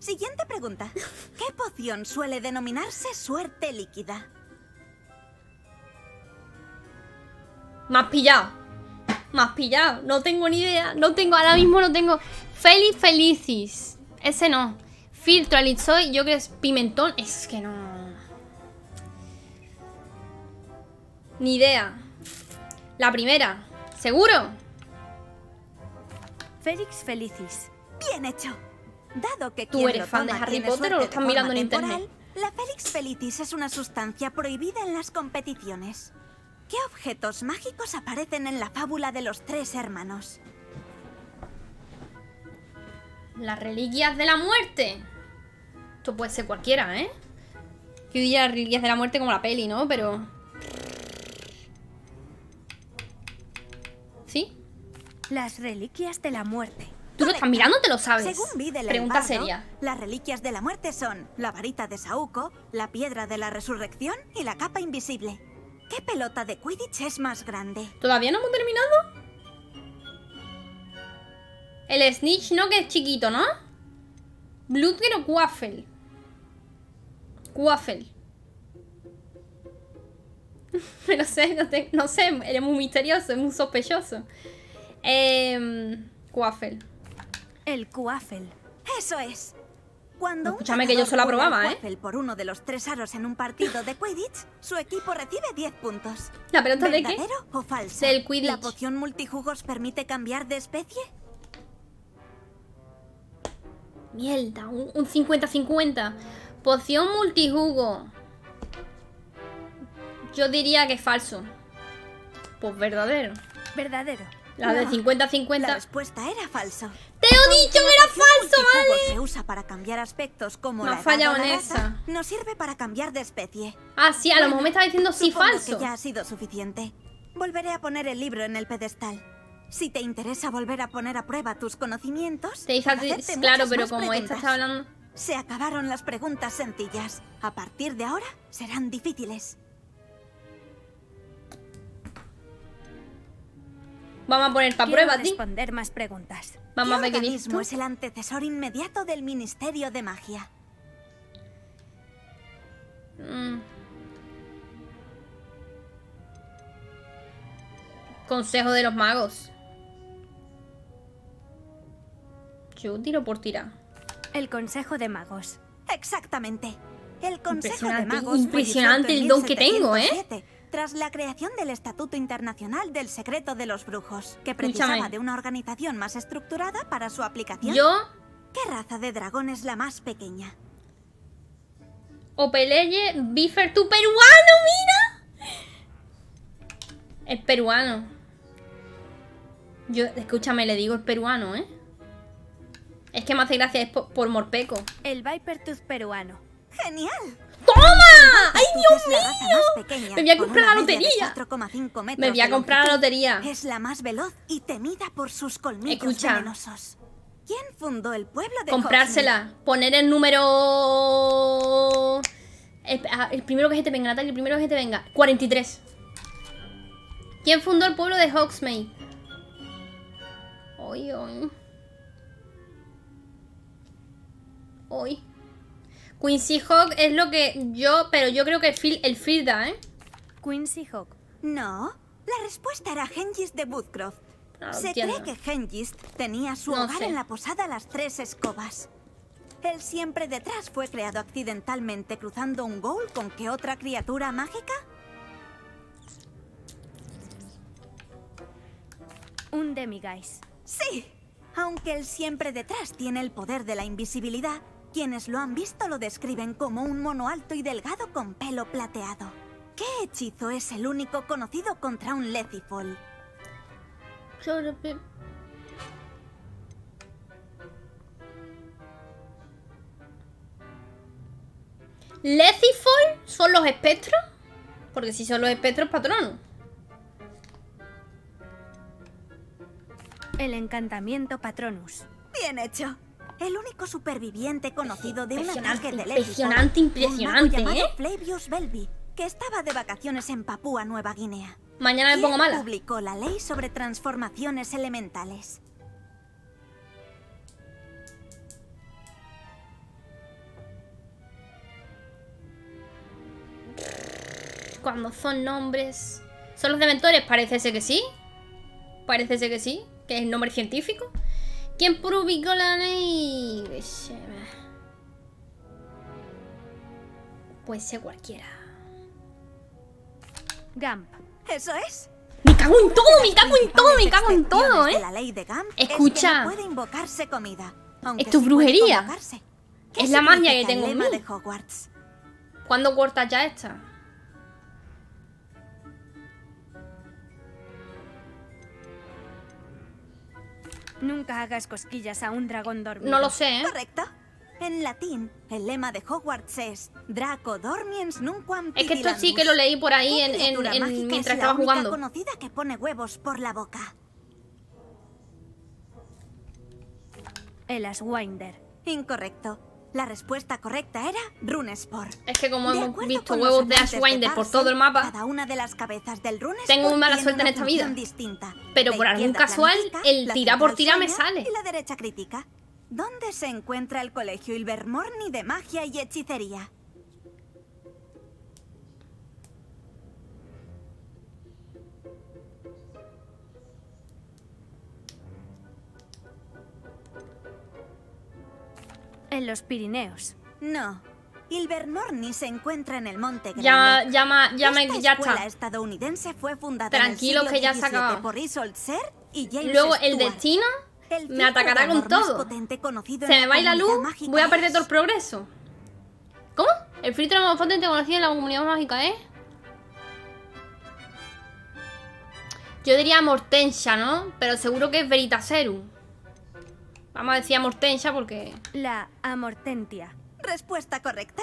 Siguiente pregunta. ¿Qué poción suele denominarse suerte líquida? Me has pillado. Me has pillado. No tengo ni idea. No tengo, ahora mismo no tengo. Feliz Felicis. Ese no. Filtro Alizoy, yo creo que es pimentón. Es que no. Ni idea. La primera. ¿Seguro? Félix Felicis. Bien hecho. Dado que ¿Tú eres fan de Harry Potter o lo estás mirando en temporal, internet? La Felix Felicis es una sustancia prohibida en las competiciones. ¿Qué objetos mágicos aparecen en la fábula de los tres hermanos? Las reliquias de la muerte. Esto puede ser cualquiera, ¿eh? Yo diría las reliquias de la muerte como la peli, ¿no? Pero... Las reliquias de la muerte. Tú lo estás mirando, te lo sabes. Según Videl el Pregunta bardo, seria. las reliquias de la muerte son la varita de Saúco, la piedra de la resurrección y la capa invisible. ¿Qué pelota de Quidditch es más grande? ¿Todavía no hemos terminado? El Snitch no, que es chiquito, ¿no? Blutger o Quaffle. Quaffle. no sé, no, te- no sé, eres muy misterioso, es muy sospechoso. Eh, Quaffle. El Quaffle. Eso es. Cuando Escúchame que yo se la probaba, ¿eh? Por uno de los tres aros en un partido de Quidditch, su equipo recibe 10 puntos. ¿La pelota de qué? ¿Verdadero o falso? Del Quidditch. ¿La poción multijugos permite cambiar de especie? Mierda, un un 50-50. Poción multijugo. Yo diría que es falso. Pues verdadero. Verdadero. La de No, 50-50. La respuesta era falso. ¡Te he dicho que era falso, vale! se usa para cambiar aspectos como Me la fallado en esa. No sirve para cambiar de especie. Ah, sí, a lo mejor me estaba diciendo sí falso. que ya ha sido suficiente. Volveré a poner el libro en el pedestal. Si te interesa volver a poner a prueba tus conocimientos, Te hacerte claro, pero como esta preguntas. está hablando. Se acabaron las preguntas sencillas. A partir de ahora serán difíciles. Vamos a poner para prueba, ti. responder más preguntas. Vamos a ¿Qué ver qué tú. es el antecesor inmediato del Ministerio de Magia? Mm. Consejo de los magos. Yo tiro por tirar. El Consejo de Magos. Exactamente. El Consejo de Impresionante, Magos impresionante el don que tengo, ¿eh? 1707, Tras la creación del Estatuto Internacional del Secreto de los Brujos, que precisaba Escúchame. de una organización más estructurada para su aplicación. Yo, ¿Qué raza de dragón es la más pequeña? Opeleye, Bifer, tu peruano, mira. Es peruano. Yo, escúchame, le digo es peruano, ¿eh? Es que me hace gracia, es por, por Morpeco. El Viper Tooth peruano. ¡Genial! ¡Toma! ¡Ay, Dios mío! Me voy a comprar la lotería. Me voy a comprar la lotería. Es la más veloz y temida por sus colmillos Escucha. venenosos. ¿Quién fundó el pueblo de Comprársela. Poner el número... El, ah, el primero que se te venga, Natalia, el primero que se te venga. 43. ¿Quién fundó el pueblo de Hogsmeade? Hoy, hoy. Hoy. Quincy Hawk es lo que yo... Pero yo creo que el, Phil, el Filda, ¿eh? Quincy Hawk. No, la respuesta era Hengist de Woodcroft. No, Se cree que Hengist tenía su No hogar sé. en la posada Las Tres Escobas. El siempre detrás fue creado accidentalmente cruzando un ghoul con qué otra criatura mágica? Un Demiguise. Sí. Aunque el siempre detrás tiene el poder de la invisibilidad, quienes lo han visto lo describen como un mono alto y delgado con pelo plateado. ¿Qué hechizo es el único conocido contra un Lethifol? ¿Lethifol son los espectros? Porque si son los espectros, patrono. El encantamiento Patronus. Bien hecho. El único superviviente conocido de un ataque de impresionante, impresionante, un mago llamado ¿eh? Flavius Belby, que estaba de vacaciones en Papúa Nueva Guinea. Mañana me ¿Quién pongo mala. publicó la ley sobre transformaciones elementales? Cuando son nombres. ¿Son los dementores? Parece ser que sí. Parece ser que sí. Que es el nombre científico. ¿Quién publicó la ley? Puede ser cualquiera. Gamp. Eso es. Me cago en todo, me cago en todo, me cago en todo, ¿eh? la ley de Gamp Escucha. es que no puede invocarse comida. Esto es brujería. convocarse. ¿Qué Es la magia que tengo en mí. de Hogwarts? ¿Cuándo cortas ya esta? Nunca hagas cosquillas a un dragón dormido. No lo sé, ¿eh? Correcto. En latín, el lema de Hogwarts es Draco dormiens nunquam Es que esto sí que lo leí por ahí ¿Qué en, en- en- mientras es la estaba jugando. conocida que pone huevos por la boca. El Aswinder. Incorrecto. La respuesta correcta era Runespor. Es que como De hemos visto huevos de Ashwinder por todo el mapa, Cada una de las cabezas del Tengo muy mala suerte en esta vida. distinta. Pero La por algún casual, el la tirar por tirar me sale. Y la derecha crítica. ¿Dónde se encuentra el colegio Ilvermorny de magia y hechicería? En los Pirineos. No. Ilvermorny se encuentra en el Monte Ya, Greylock. ya, ya me- Esta ya escuela está. estadounidense fue fundada Tranquilo, en el que ya siglo se por Isolde Ser y James Luego el Stuart. destino El me atacará con todo. potente conocido Se me va la luz, voy a perder es- todo el progreso. ¿Cómo? El filtro más potente conocido en la comunidad mágica, ¿eh? Yo diría Mortensia, ¿no? Pero seguro que es Veritaserum. Vamos a decir Mortensia porque... La Amortentia. Respuesta correcta.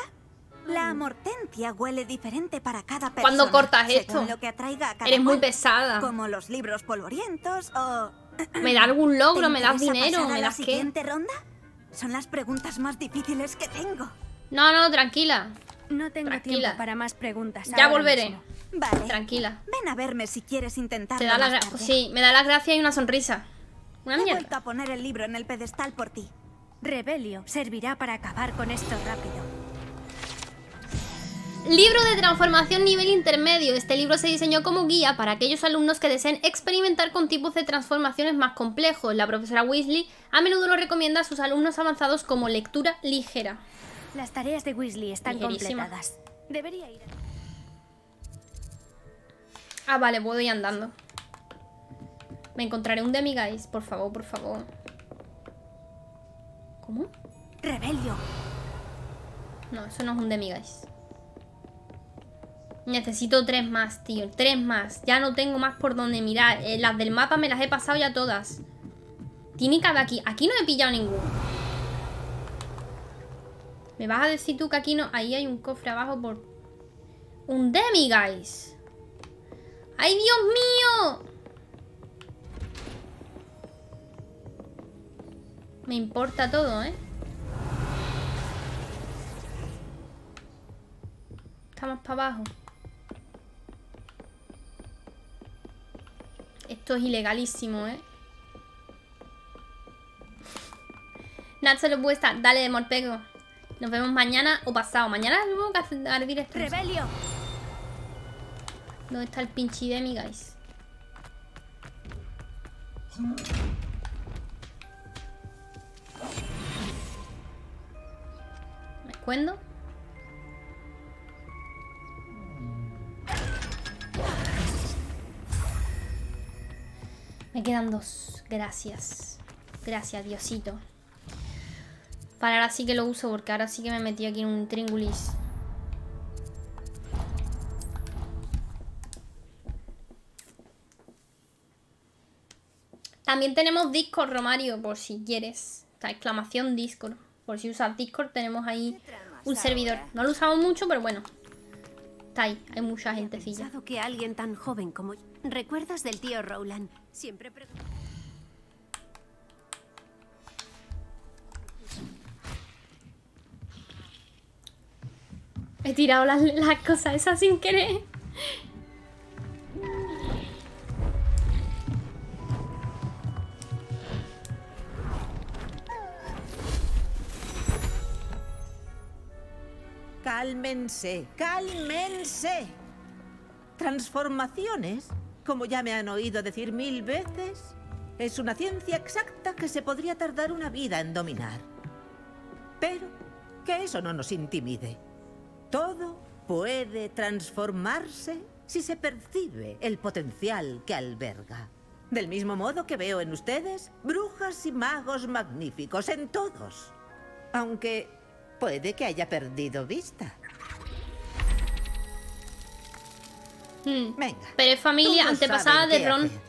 La amortentia huele diferente para cada persona. ¿Cuándo cortas esto? lo que atraiga a cada Eres muy pesada. Como los libros polvorientos o... ¿Me da algún logro? ¿Te ¿Me das dinero? ¿Me la das qué? siguiente ronda? Son las preguntas más difíciles que tengo. No, no, tranquila. No tengo Tranquila. tiempo para más preguntas. Ya volveré. mismo. Vale. Tranquila. Ven a verme si quieres intentarlo Te da la tarde. Sí, me da las gracias y una sonrisa. Una He mierda. vuelto a poner el libro en el pedestal por ti. Rebelio servirá para acabar con esto rápido. Libro de transformación nivel intermedio. Este libro se diseñó como guía para aquellos alumnos que deseen experimentar con tipos de transformaciones más complejos. La profesora Weasley a menudo lo recomienda a sus alumnos avanzados como lectura ligera. Las tareas de Weasley están Ligerísima. completadas. Debería ir. Ah, vale, puedo ir andando. Me encontraré un Demiguise, por favor, por favor. ¿Cómo? Rebelio. No, eso no es un Demiguise. Necesito tres más, tío. Tres más. Ya no tengo más por donde mirar. Eh, las del mapa me las he pasado ya todas. Tiene que haber aquí. Aquí no he pillado ninguno. ¿Me vas a decir tú que aquí no...? Ahí hay un cofre abajo por... ¡Un Demiguise! ¡Ay, Dios mío! Me importa todo, ¿eh? Está más para abajo. Esto es ilegalísimo, ¿eh? Se lo puede estar. Dale, de morpego. Nos vemos mañana o pasado. Mañana tengo que hacer directo. Rebelio. ¿Dónde está el pinche Demi, guys? ¿Me quedan dos. Gracias. Gracias, Diosito. Para ahora sí que lo uso porque ahora sí que me metí aquí en un tringulis. También tenemos Discord, Romario, por si quieres. Esta exclamación Discord. Por si usas Discord, tenemos ahí un servidor. No lo usamos mucho, pero bueno. Está ahí, hay mucha gentecilla. Que alguien tan joven como... ¿Recuerdas del tío Rowland? Siempre He tirado las, las cosas esas sin querer. Cálmense, cálmense. Transformaciones, como ya me han oído decir mil veces, es una ciencia exacta que se podría tardar una vida en dominar. Pero que eso no nos intimide. Todo puede transformarse si se percibe el potencial que alberga. Del mismo modo que veo en ustedes brujas y magos magníficos, en todos. Aunque puede que haya perdido vista. Hmm. Venga. Pero es familia antepasada de Ron. hacer.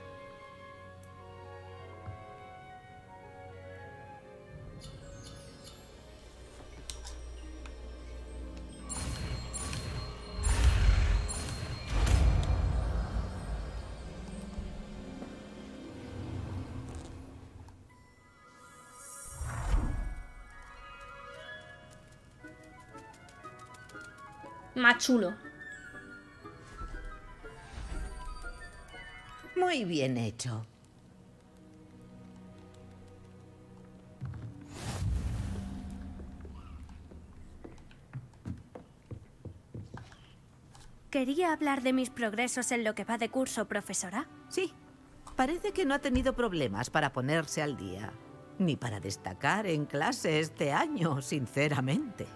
Más chulo. Muy bien hecho. Quería hablar de mis progresos en lo que va de curso, profesora. Sí, parece que no ha tenido problemas para ponerse al día. ni para destacar en clase este año, sinceramente.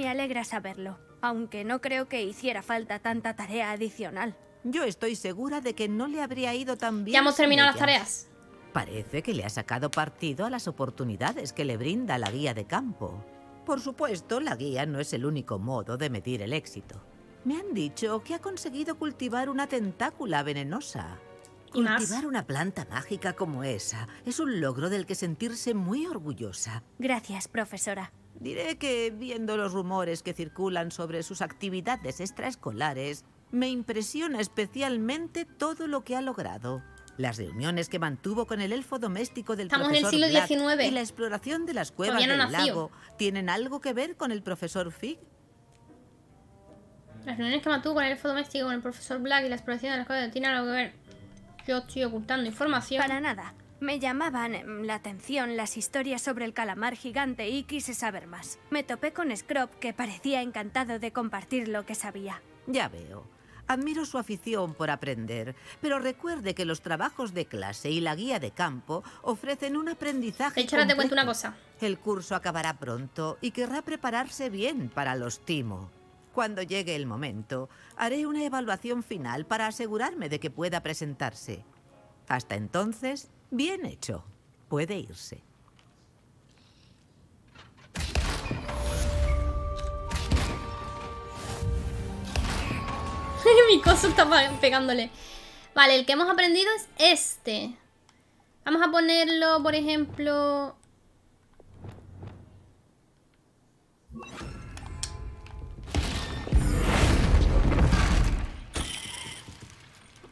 Me alegra saberlo, aunque no creo que hiciera falta tanta tarea adicional. Yo estoy segura de que no le habría ido tan bien. Ya hemos terminado las tareas. Parece que le ha sacado partido a las oportunidades que le brinda la guía de campo. Por supuesto, la guía no es el único modo de medir el éxito. Me han dicho que ha conseguido cultivar una tentácula venenosa. ¿Y más? Cultivar una planta mágica como esa es un logro del que sentirse muy orgullosa. Gracias, profesora. Diré que, viendo los rumores que circulan sobre sus actividades extraescolares, me impresiona especialmente todo lo que ha logrado. Las reuniones que mantuvo con el elfo doméstico del Estamos en el profesor siglo Black XIX. y la exploración de las cuevas no del nació. lago tienen algo que ver con el profesor Fig. Las reuniones que mantuvo con el elfo doméstico, con el profesor Black y la exploración de las cosas tienen algo que ver. Yo estoy ocultando información. Para nada. Me llamaban em, la atención las historias sobre el calamar gigante y quise saber más. Me topé con Scrop, que parecía encantado de compartir lo que sabía. Ya veo. Admiro su afición por aprender, pero recuerde que los trabajos de clase y la guía de campo ofrecen un aprendizaje. De hecho, ahora te cuento una cosa. El curso acabará pronto y querrá prepararse bien para los timo. Cuando llegue el momento, haré una evaluación final para asegurarme de que pueda presentarse. Hasta entonces, bien hecho. Puede irse. Mi coso está pegándole. Vale, el que hemos aprendido es este. Vamos a ponerlo, por ejemplo...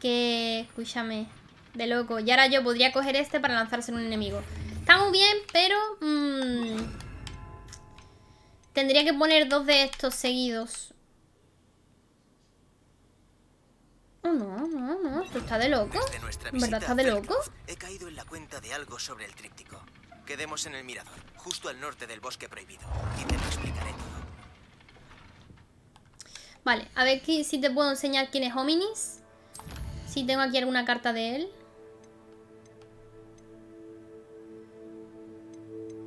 Que... Escúchame. De loco. Y ahora yo podría coger este para lanzarse en un enemigo. Está muy bien, pero... mm, tendría que poner dos de estos seguidos. Oh, no, no, no. Esto está de loco. De nuestra ¿En verdad visita está de loco? He caído en la cuenta de algo sobre el tríptico. Quedemos en el mirador, justo al norte del bosque prohibido. Y te lo explicaré todo. Vale, a ver si te puedo enseñar quién es Hominis. Si tengo aquí alguna carta de él.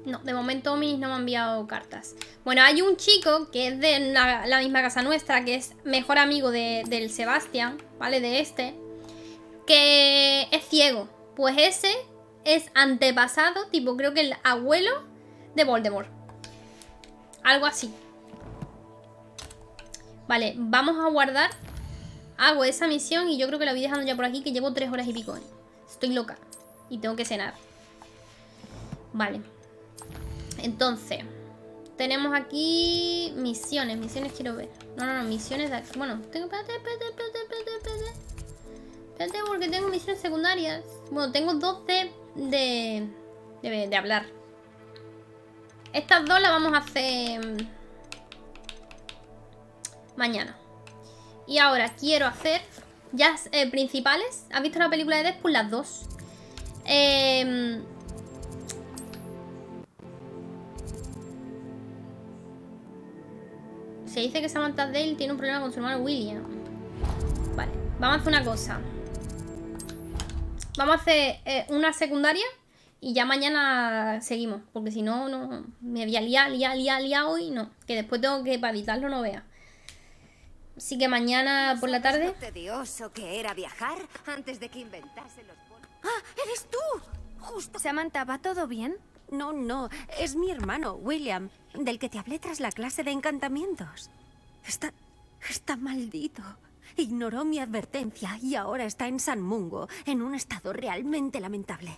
No, de momento Hominis no me ha enviado cartas. Bueno, hay un chico que es de la, misma casa nuestra, que es mejor amigo de- del Sebastián, ¿vale? De este. Que es ciego. Pues ese es antepasado, tipo creo que el abuelo de Voldemort. Algo así. Vale, vamos a guardar. Hago esa misión y yo creo que la voy dejando ya por aquí, que llevo tres horas y pico. Estoy loca. Y tengo que cenar. Vale. Entonces, tenemos aquí misiones. Misiones quiero ver. No, no, no, misiones de aquí. Bueno, tengo... Espérate, espérate, espérate, espérate, espérate. Porque tengo misiones secundarias. Bueno, tengo dos de... De, hablar. Estas dos las vamos a hacer... Mañana. Y ahora quiero hacer ya eh, principales. ¿Has visto la película de Deadpool? Las dos. Eh, se dice que Samantha Dale tiene un problema con su hermano William. Vale, vamos a hacer una cosa. Vamos a hacer eh, una secundaria y ya mañana seguimos. Porque si no, no me voy a liar, liar, liar, liar hoy. No, que después tengo que para editarlo no vea. Así que mañana por la tarde. Tedioso que era viajar antes de que inventase los ¡Ah! ¡Eres tú! Justo. Samantha, ¿va todo bien? No, no, es mi hermano, William, del que te hablé tras la clase de encantamientos. Está... está maldito. Ignoró mi advertencia y ahora está en San Mungo, en un estado realmente lamentable.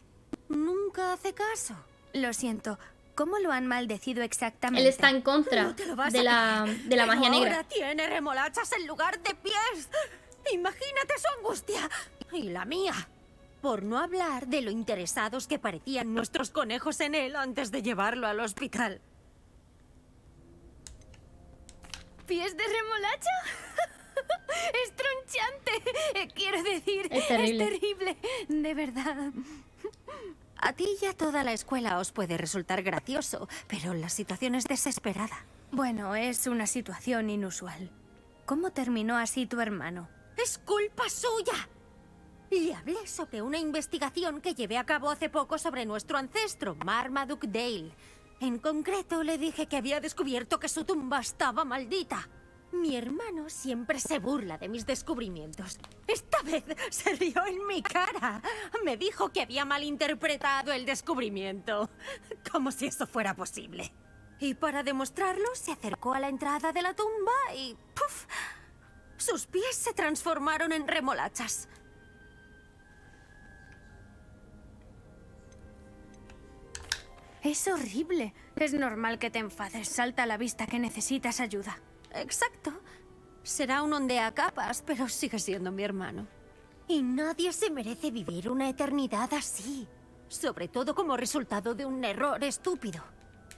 Nunca hace caso. Lo siento. ¿Cómo lo han maldecido exactamente? Él está en contra No de la, de la magia negra. Ahora tiene remolachas en lugar de pies. Imagínate su angustia. Y la mía. Por no hablar de lo interesados que parecían nuestros conejos en él antes de llevarlo al hospital. ¿Pies de remolacha? ¡Es tronchante! Eh, Quiero decir, Es terrible. terrible. De verdad. A ti y a toda la escuela os puede resultar gracioso, pero la situación es desesperada. Bueno, es una situación inusual. ¿Cómo terminó así tu hermano? Es culpa suya. Le hablé sobre una investigación que llevé a cabo hace poco sobre nuestro ancestro, Marmaduke Dale. En concreto, le dije que había descubierto que su tumba estaba maldita. Mi hermano siempre se burla de mis descubrimientos. Esta vez se rió en mi cara. Me dijo que había malinterpretado el descubrimiento. Como si eso fuera posible. Y para demostrarlo, se acercó a la entrada de la tumba y... ¡puf! Sus pies se transformaron en remolachas. Es horrible. Es normal que te enfades. Salta a la vista que necesitas ayuda. Exacto. Será un ondea a capas, pero sigue siendo mi hermano. Y nadie se merece vivir una eternidad así. Sobre todo como resultado de un error estúpido.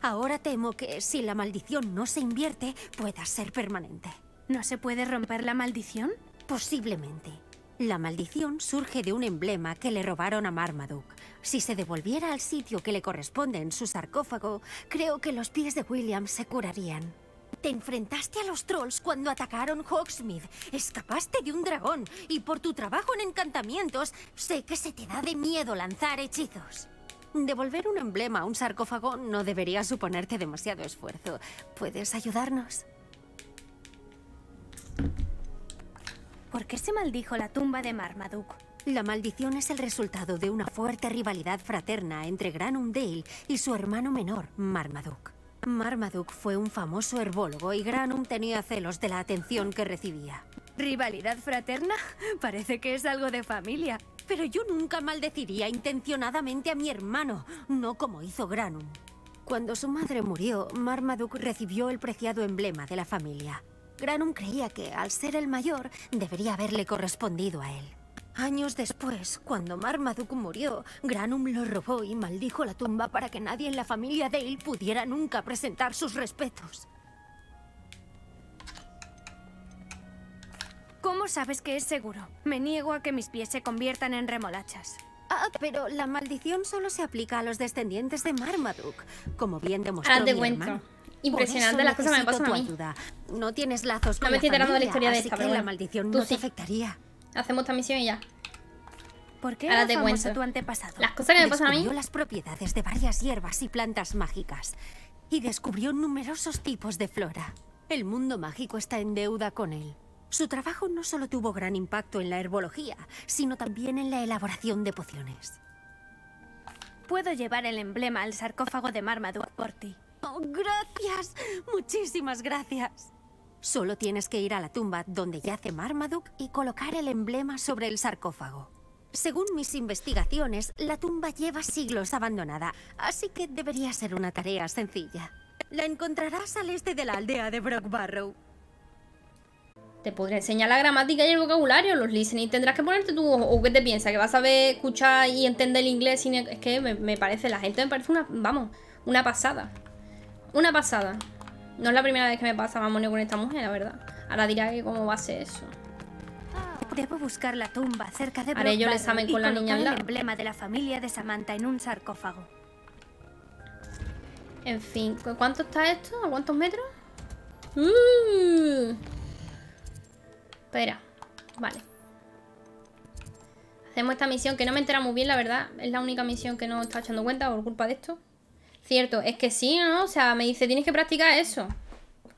Ahora temo que si la maldición no se invierte, pueda ser permanente. ¿No se puede romper la maldición? Posiblemente. La maldición surge de un emblema que le robaron a Marmaduke. Si se devolviera al sitio que le corresponde en su sarcófago, creo que los pies de William se curarían. Te enfrentaste a los trolls cuando atacaron Hogsmeade. Escapaste de un dragón y por tu trabajo en encantamientos sé que se te da de miedo lanzar hechizos. Devolver un emblema a un sarcófago no debería suponerte demasiado esfuerzo. ¿Puedes ayudarnos? ¿Por qué se maldijo la tumba de Marmaduke? La maldición es el resultado de una fuerte rivalidad fraterna entre Granum Dale y su hermano menor, Marmaduke. Marmaduke fue un famoso herbólogo y Granum tenía celos de la atención que recibía. ¿Rivalidad fraterna? Parece que es algo de familia. Pero yo nunca maldeciría intencionadamente a mi hermano, no como hizo Granum. Cuando su madre murió, Marmaduke recibió el preciado emblema de la familia. Granum creía que, al ser el mayor, debería haberle correspondido a él. Años después, cuando Marmaduke murió, Granum lo robó y maldijo la tumba para que nadie en la familia Dale pudiera nunca presentar sus respetos. ¿Cómo sabes que es seguro? Me niego a que mis pies se conviertan en remolachas. Ah, pero la maldición solo se aplica a los descendientes de Marmaduke, como bien demostró Ahora te mi cuento. hermano. Impresionante las cosas que me pasan a mí. ayuda. No tienes lazos No con me la estoy enterando de la historia de esta, que pero la bueno. maldición Tú no sí. te afectaría. Hacemos esta misión y ya. ¿Por qué Ahora era te cuento. tu antepasado? Las cosas que me pasan a mí. Las propiedades de varias hierbas y plantas mágicas y descubrió numerosos tipos de flora. El mundo mágico está en deuda con él. Su trabajo no solo tuvo gran impacto en la herbología, sino también en la elaboración de pociones. Puedo llevar el emblema al sarcófago de Marmaduke por ti. ¡Oh, gracias! Muchísimas gracias. Solo tienes que ir a la tumba donde yace Marmaduke y colocar el emblema sobre el sarcófago. Según mis investigaciones, la tumba lleva siglos abandonada, así que debería ser una tarea sencilla. La encontrarás al este de la aldea de Brockbarrow. Te podré enseñar la gramática y el vocabulario, los listening. Tendrás que ponerte tú, o qué te piensas, que vas a saber escuchar y entender el inglés. sin- Es que me, me parece, la gente me parece una, vamos, una pasada. Una pasada. No es la primera vez que me pasa mamoneo con esta mujer, la verdad. Ahora dirá que cómo va a ser eso. Debo buscar la tumba cerca de Haré yo el examen con la niña al lado. el emblema de la familia de Samantha en un sarcófago. En fin, ¿cu- ¿cuánto está esto? ¿A cuántos metros? Uh. Espera, vale. Hacemos esta misión que no me entera muy bien, la verdad. Es la única misión que no está echando cuenta por culpa de esto. Cierto, es que sí, ¿no? O sea, me dice, tienes que practicar eso.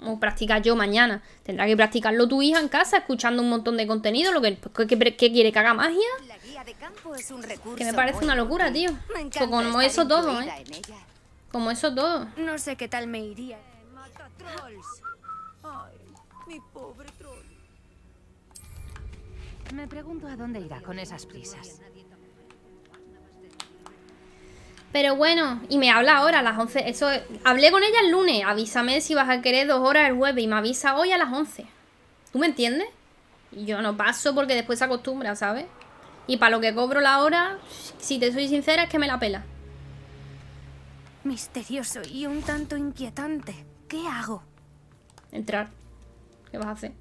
O practicar yo mañana. Tendrá que practicarlo tu hija en casa, escuchando un montón de contenido. Lo que, ¿qué, qué- qué quiere que haga magia? La guía de campo es un recurso Que me parece una locura, tío. Me Pues encanta como eso todo, ¿eh? Como eso todo. No sé qué tal me iría. Mi pobre troll. Me pregunto a dónde irá con esas prisas. Pero bueno, y me habla ahora a las 11. Eso, hablé con ella el lunes. Avísame si vas a querer dos horas el jueves y me avisa hoy a las 11. ¿Tú me entiendes? Y yo no paso porque después se acostumbra, ¿sabes? Y para lo que cobro la hora, si te soy sincera, es que me la pela. Misterioso y un tanto inquietante. ¿Qué hago? Entrar. ¿Qué vas a hacer?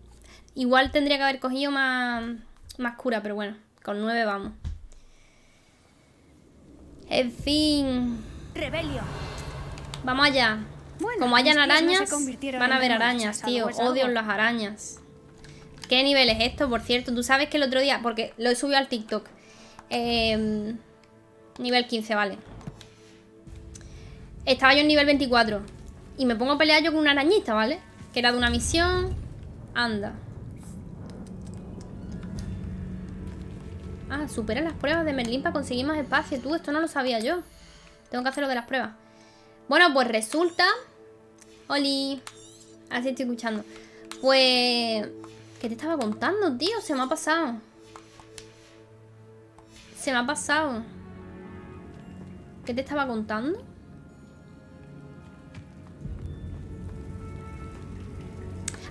Igual tendría que haber cogido más, más cura, pero bueno, con nueve vamos. En fin. Rebelio. Vamos allá. Como hayan no se arañas, van a haber arañas, tío. Odio las arañas. ¿Qué nivel es esto, por cierto? Tú sabes que el otro día, porque lo he subido al TikTok, Em, nivel 15, vale. Estaba yo en nivel 24. Y me pongo a pelear yo con una arañita, ¿vale? Que era de una misión. Anda. Ah, supera las pruebas de Merlín para conseguir más espacio. Tú, esto no lo sabía yo. Tengo que hacer lo de las pruebas. Bueno, pues resulta... Oli. Así estoy escuchando. Pues... ¿Qué te estaba contando, tío? Se me ha pasado. Se me ha pasado. ¿Qué te estaba contando?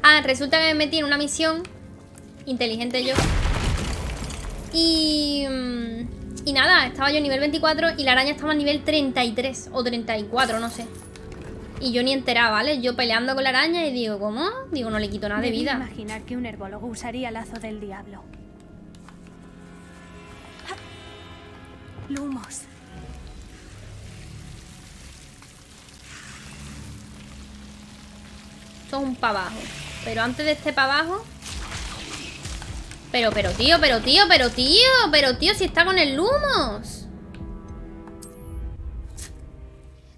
Ah, resulta que me metí en una misión Inteligente yo Y... mm, Y nada, estaba yo en nivel 24 Y la araña estaba en nivel 33 O 34, no sé Y yo ni enteraba, ¿vale? Yo peleando con la araña y digo, ¿cómo? Digo, no le quito nada de vida imaginar que un herbólogo usaría lazo del diablo. Lumos. Esto es un para abajo Pero antes de este para abajo Pero, pero tío, pero tío, pero tío Pero tío, si está con el Lumos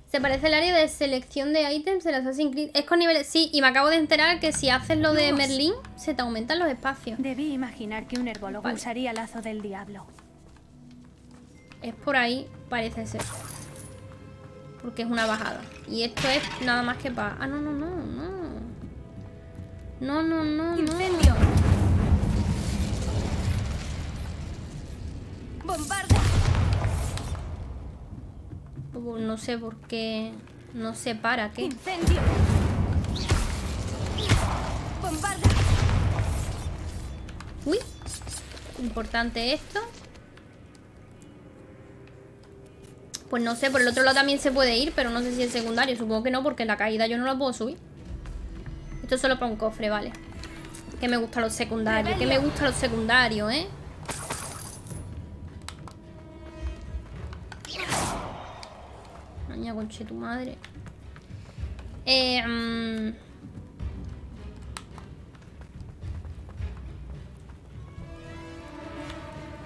Se parece al área de selección de ítems del Assassin's Creed Es con niveles... Sí, y me acabo de enterar que si haces lo de. Merlín Se te aumentan los espacios Debí imaginar que un herbólogo Vale. usaría lazo del diablo. Es por ahí, parece ser Porque es una bajada Y esto es nada más que para... Ah, no, no, no, no No, no, no, no ¡Incendio! ¡Bombarda! Uh, No sé por qué no sé para qué. ¡Incendio! ¡Bombarda! Uy, importante esto. Pues no sé, por el otro lado también se puede ir, pero no sé si es secundario. Supongo que no, porque la caída yo no la puedo subir. Esto es solo para un cofre, vale. Que me gustan los secundarios, que me gustan los secundarios, ¿eh? Maña conche tu madre. Eh, mm,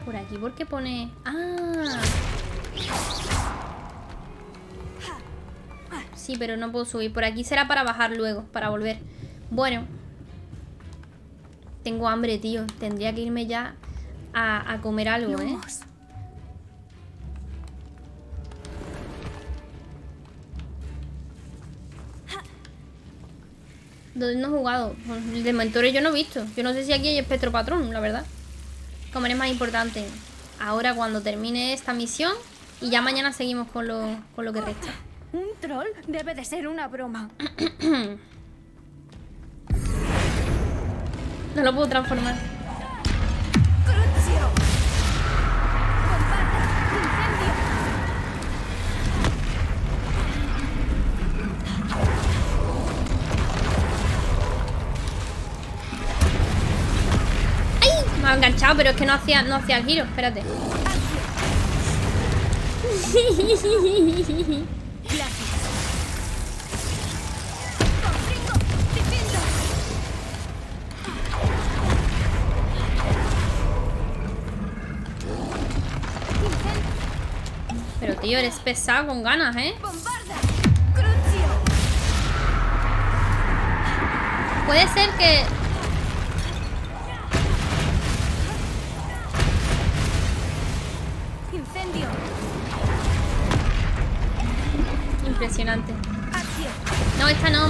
Por aquí, ¿por qué pone...? ¡Ah! Sí, pero no puedo subir. Por aquí será para bajar luego, para volver. Bueno. Tengo hambre, tío. Tendría que irme ya a, a comer algo, ¿eh? ¿Dónde no he jugado? El de mentores yo no he visto. Yo no sé si aquí hay espectro patrón, la verdad. Comer es más importante. Ahora cuando termine esta misión y ya mañana seguimos con lo, con lo que resta. ¿Un troll? Debe de ser una broma. No lo puedo transformar. Me ha enganchado, pero es que no hacía, no hacía el giro. Espérate. Pero tío, eres pesado con ganas, ¿eh? Puede ser que... Impresionante. No, esta no,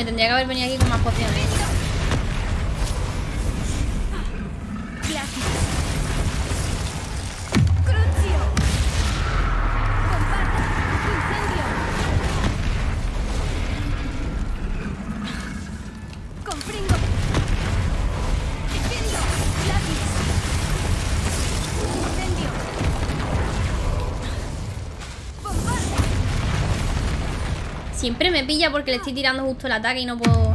me tendría que haber venido aquí con más pociones. Siempre me pilla porque le estoy tirando justo el ataque y no puedo...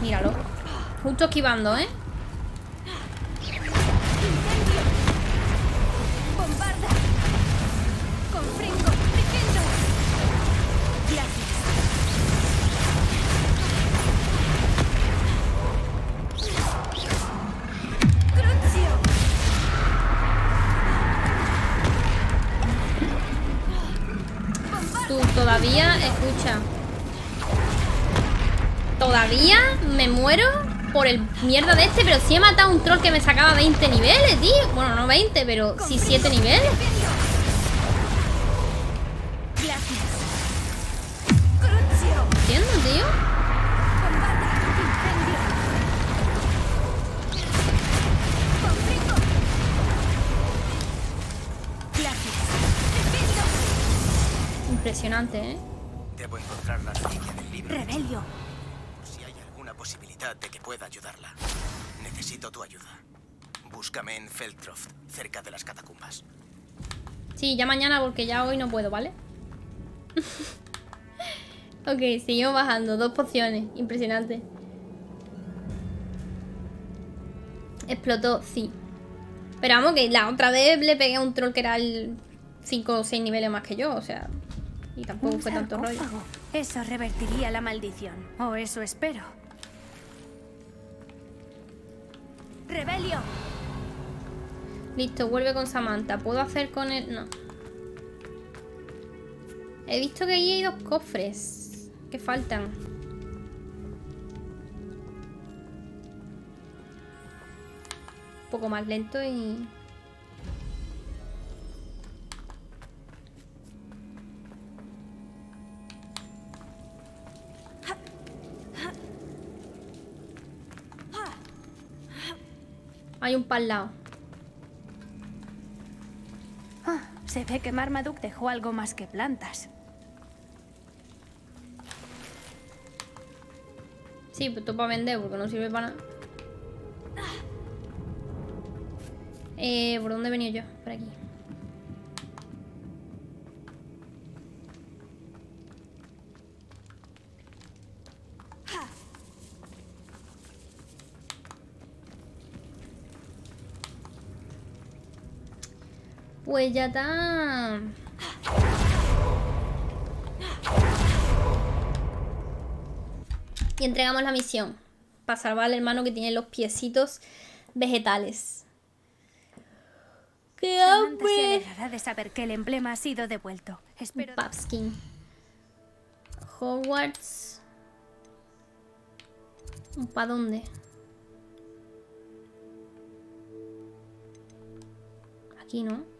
Míralo. Justo esquivando, ¿eh? Tú todavía, escucha. Todavía me muero por el mierda de este, pero si he matado a un troll que me sacaba 20 niveles, tío. Bueno, no 20, pero sí 7 niveles. Impresionante, ¿eh? Debo encontrar la reliquia del libro. Rebelio. Si hay alguna posibilidad de que pueda ayudarla, necesito tu ayuda. Búscame en Feldtroft, cerca de las catacumbas. Sí, ya mañana porque ya hoy no puedo, ¿vale? ok, seguimos bajando. Dos pociones. Impresionante. Explotó, sí. Pero vamos, que la otra vez le pegué a un troll que era el 5 o 6 niveles más que yo, o sea... Y tampoco fue tanto rollo. Eso revertiría la maldición. O eso espero. Rebelio. Listo, vuelve con Samantha. ¿Puedo hacer con él? No. He visto que ahí hay dos cofres. Que faltan. Un poco más lento y... Hay un pal al lado. Ah, se ve que Marmaduke dejó algo más que plantas. Sí, pues esto para vender porque no sirve para nada. Eh, ¿por dónde he venido yo? Por aquí. Pues ya está. Y entregamos la misión. Para salvar al hermano que tiene los piecitos vegetales. ¡Qué se hambre! alegrará de saber que el emblema ha sido devuelto. Espero... Papskin. Hogwarts. ¿Para dónde? Aquí, ¿no?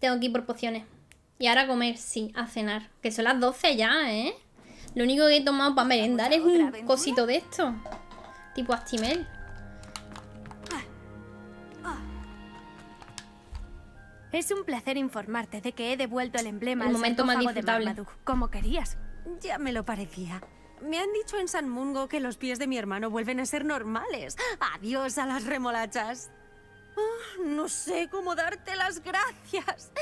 Tengo que ir por pociones. Y ahora a comer, sí, a cenar. Que son las 12 ya, ¿eh? Lo único que he tomado para merendar es un cosito de esto. Tipo Astimel. Es un placer informarte de que he devuelto el emblema El al momento más de disfrutable. Marmaduke, como querías. Ya me lo parecía. Me han dicho en San Mungo que los pies de mi hermano vuelven a ser normales. Adiós a las remolachas. Ah, no sé cómo darte las gracias.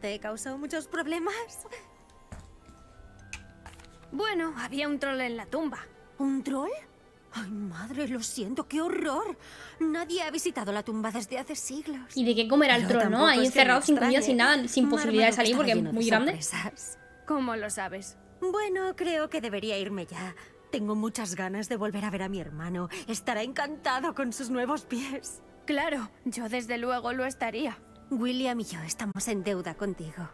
¿Te he causado muchos problemas? Bueno, había un troll en la tumba. ¿Un troll? Ay, madre, lo siento, qué horror. Nadie ha visitado la tumba desde hace siglos. ¿Y de qué comerá el troll, no? Ahí encerrado sin comida, sin nada, sin posibilidad de salir porque es muy grande. ¿Cómo lo sabes? Bueno, creo que debería irme ya. Tengo muchas ganas de volver a ver a mi hermano. Estará encantado con sus nuevos pies. Claro, yo desde luego lo estaría. William y yo estamos en deuda contigo.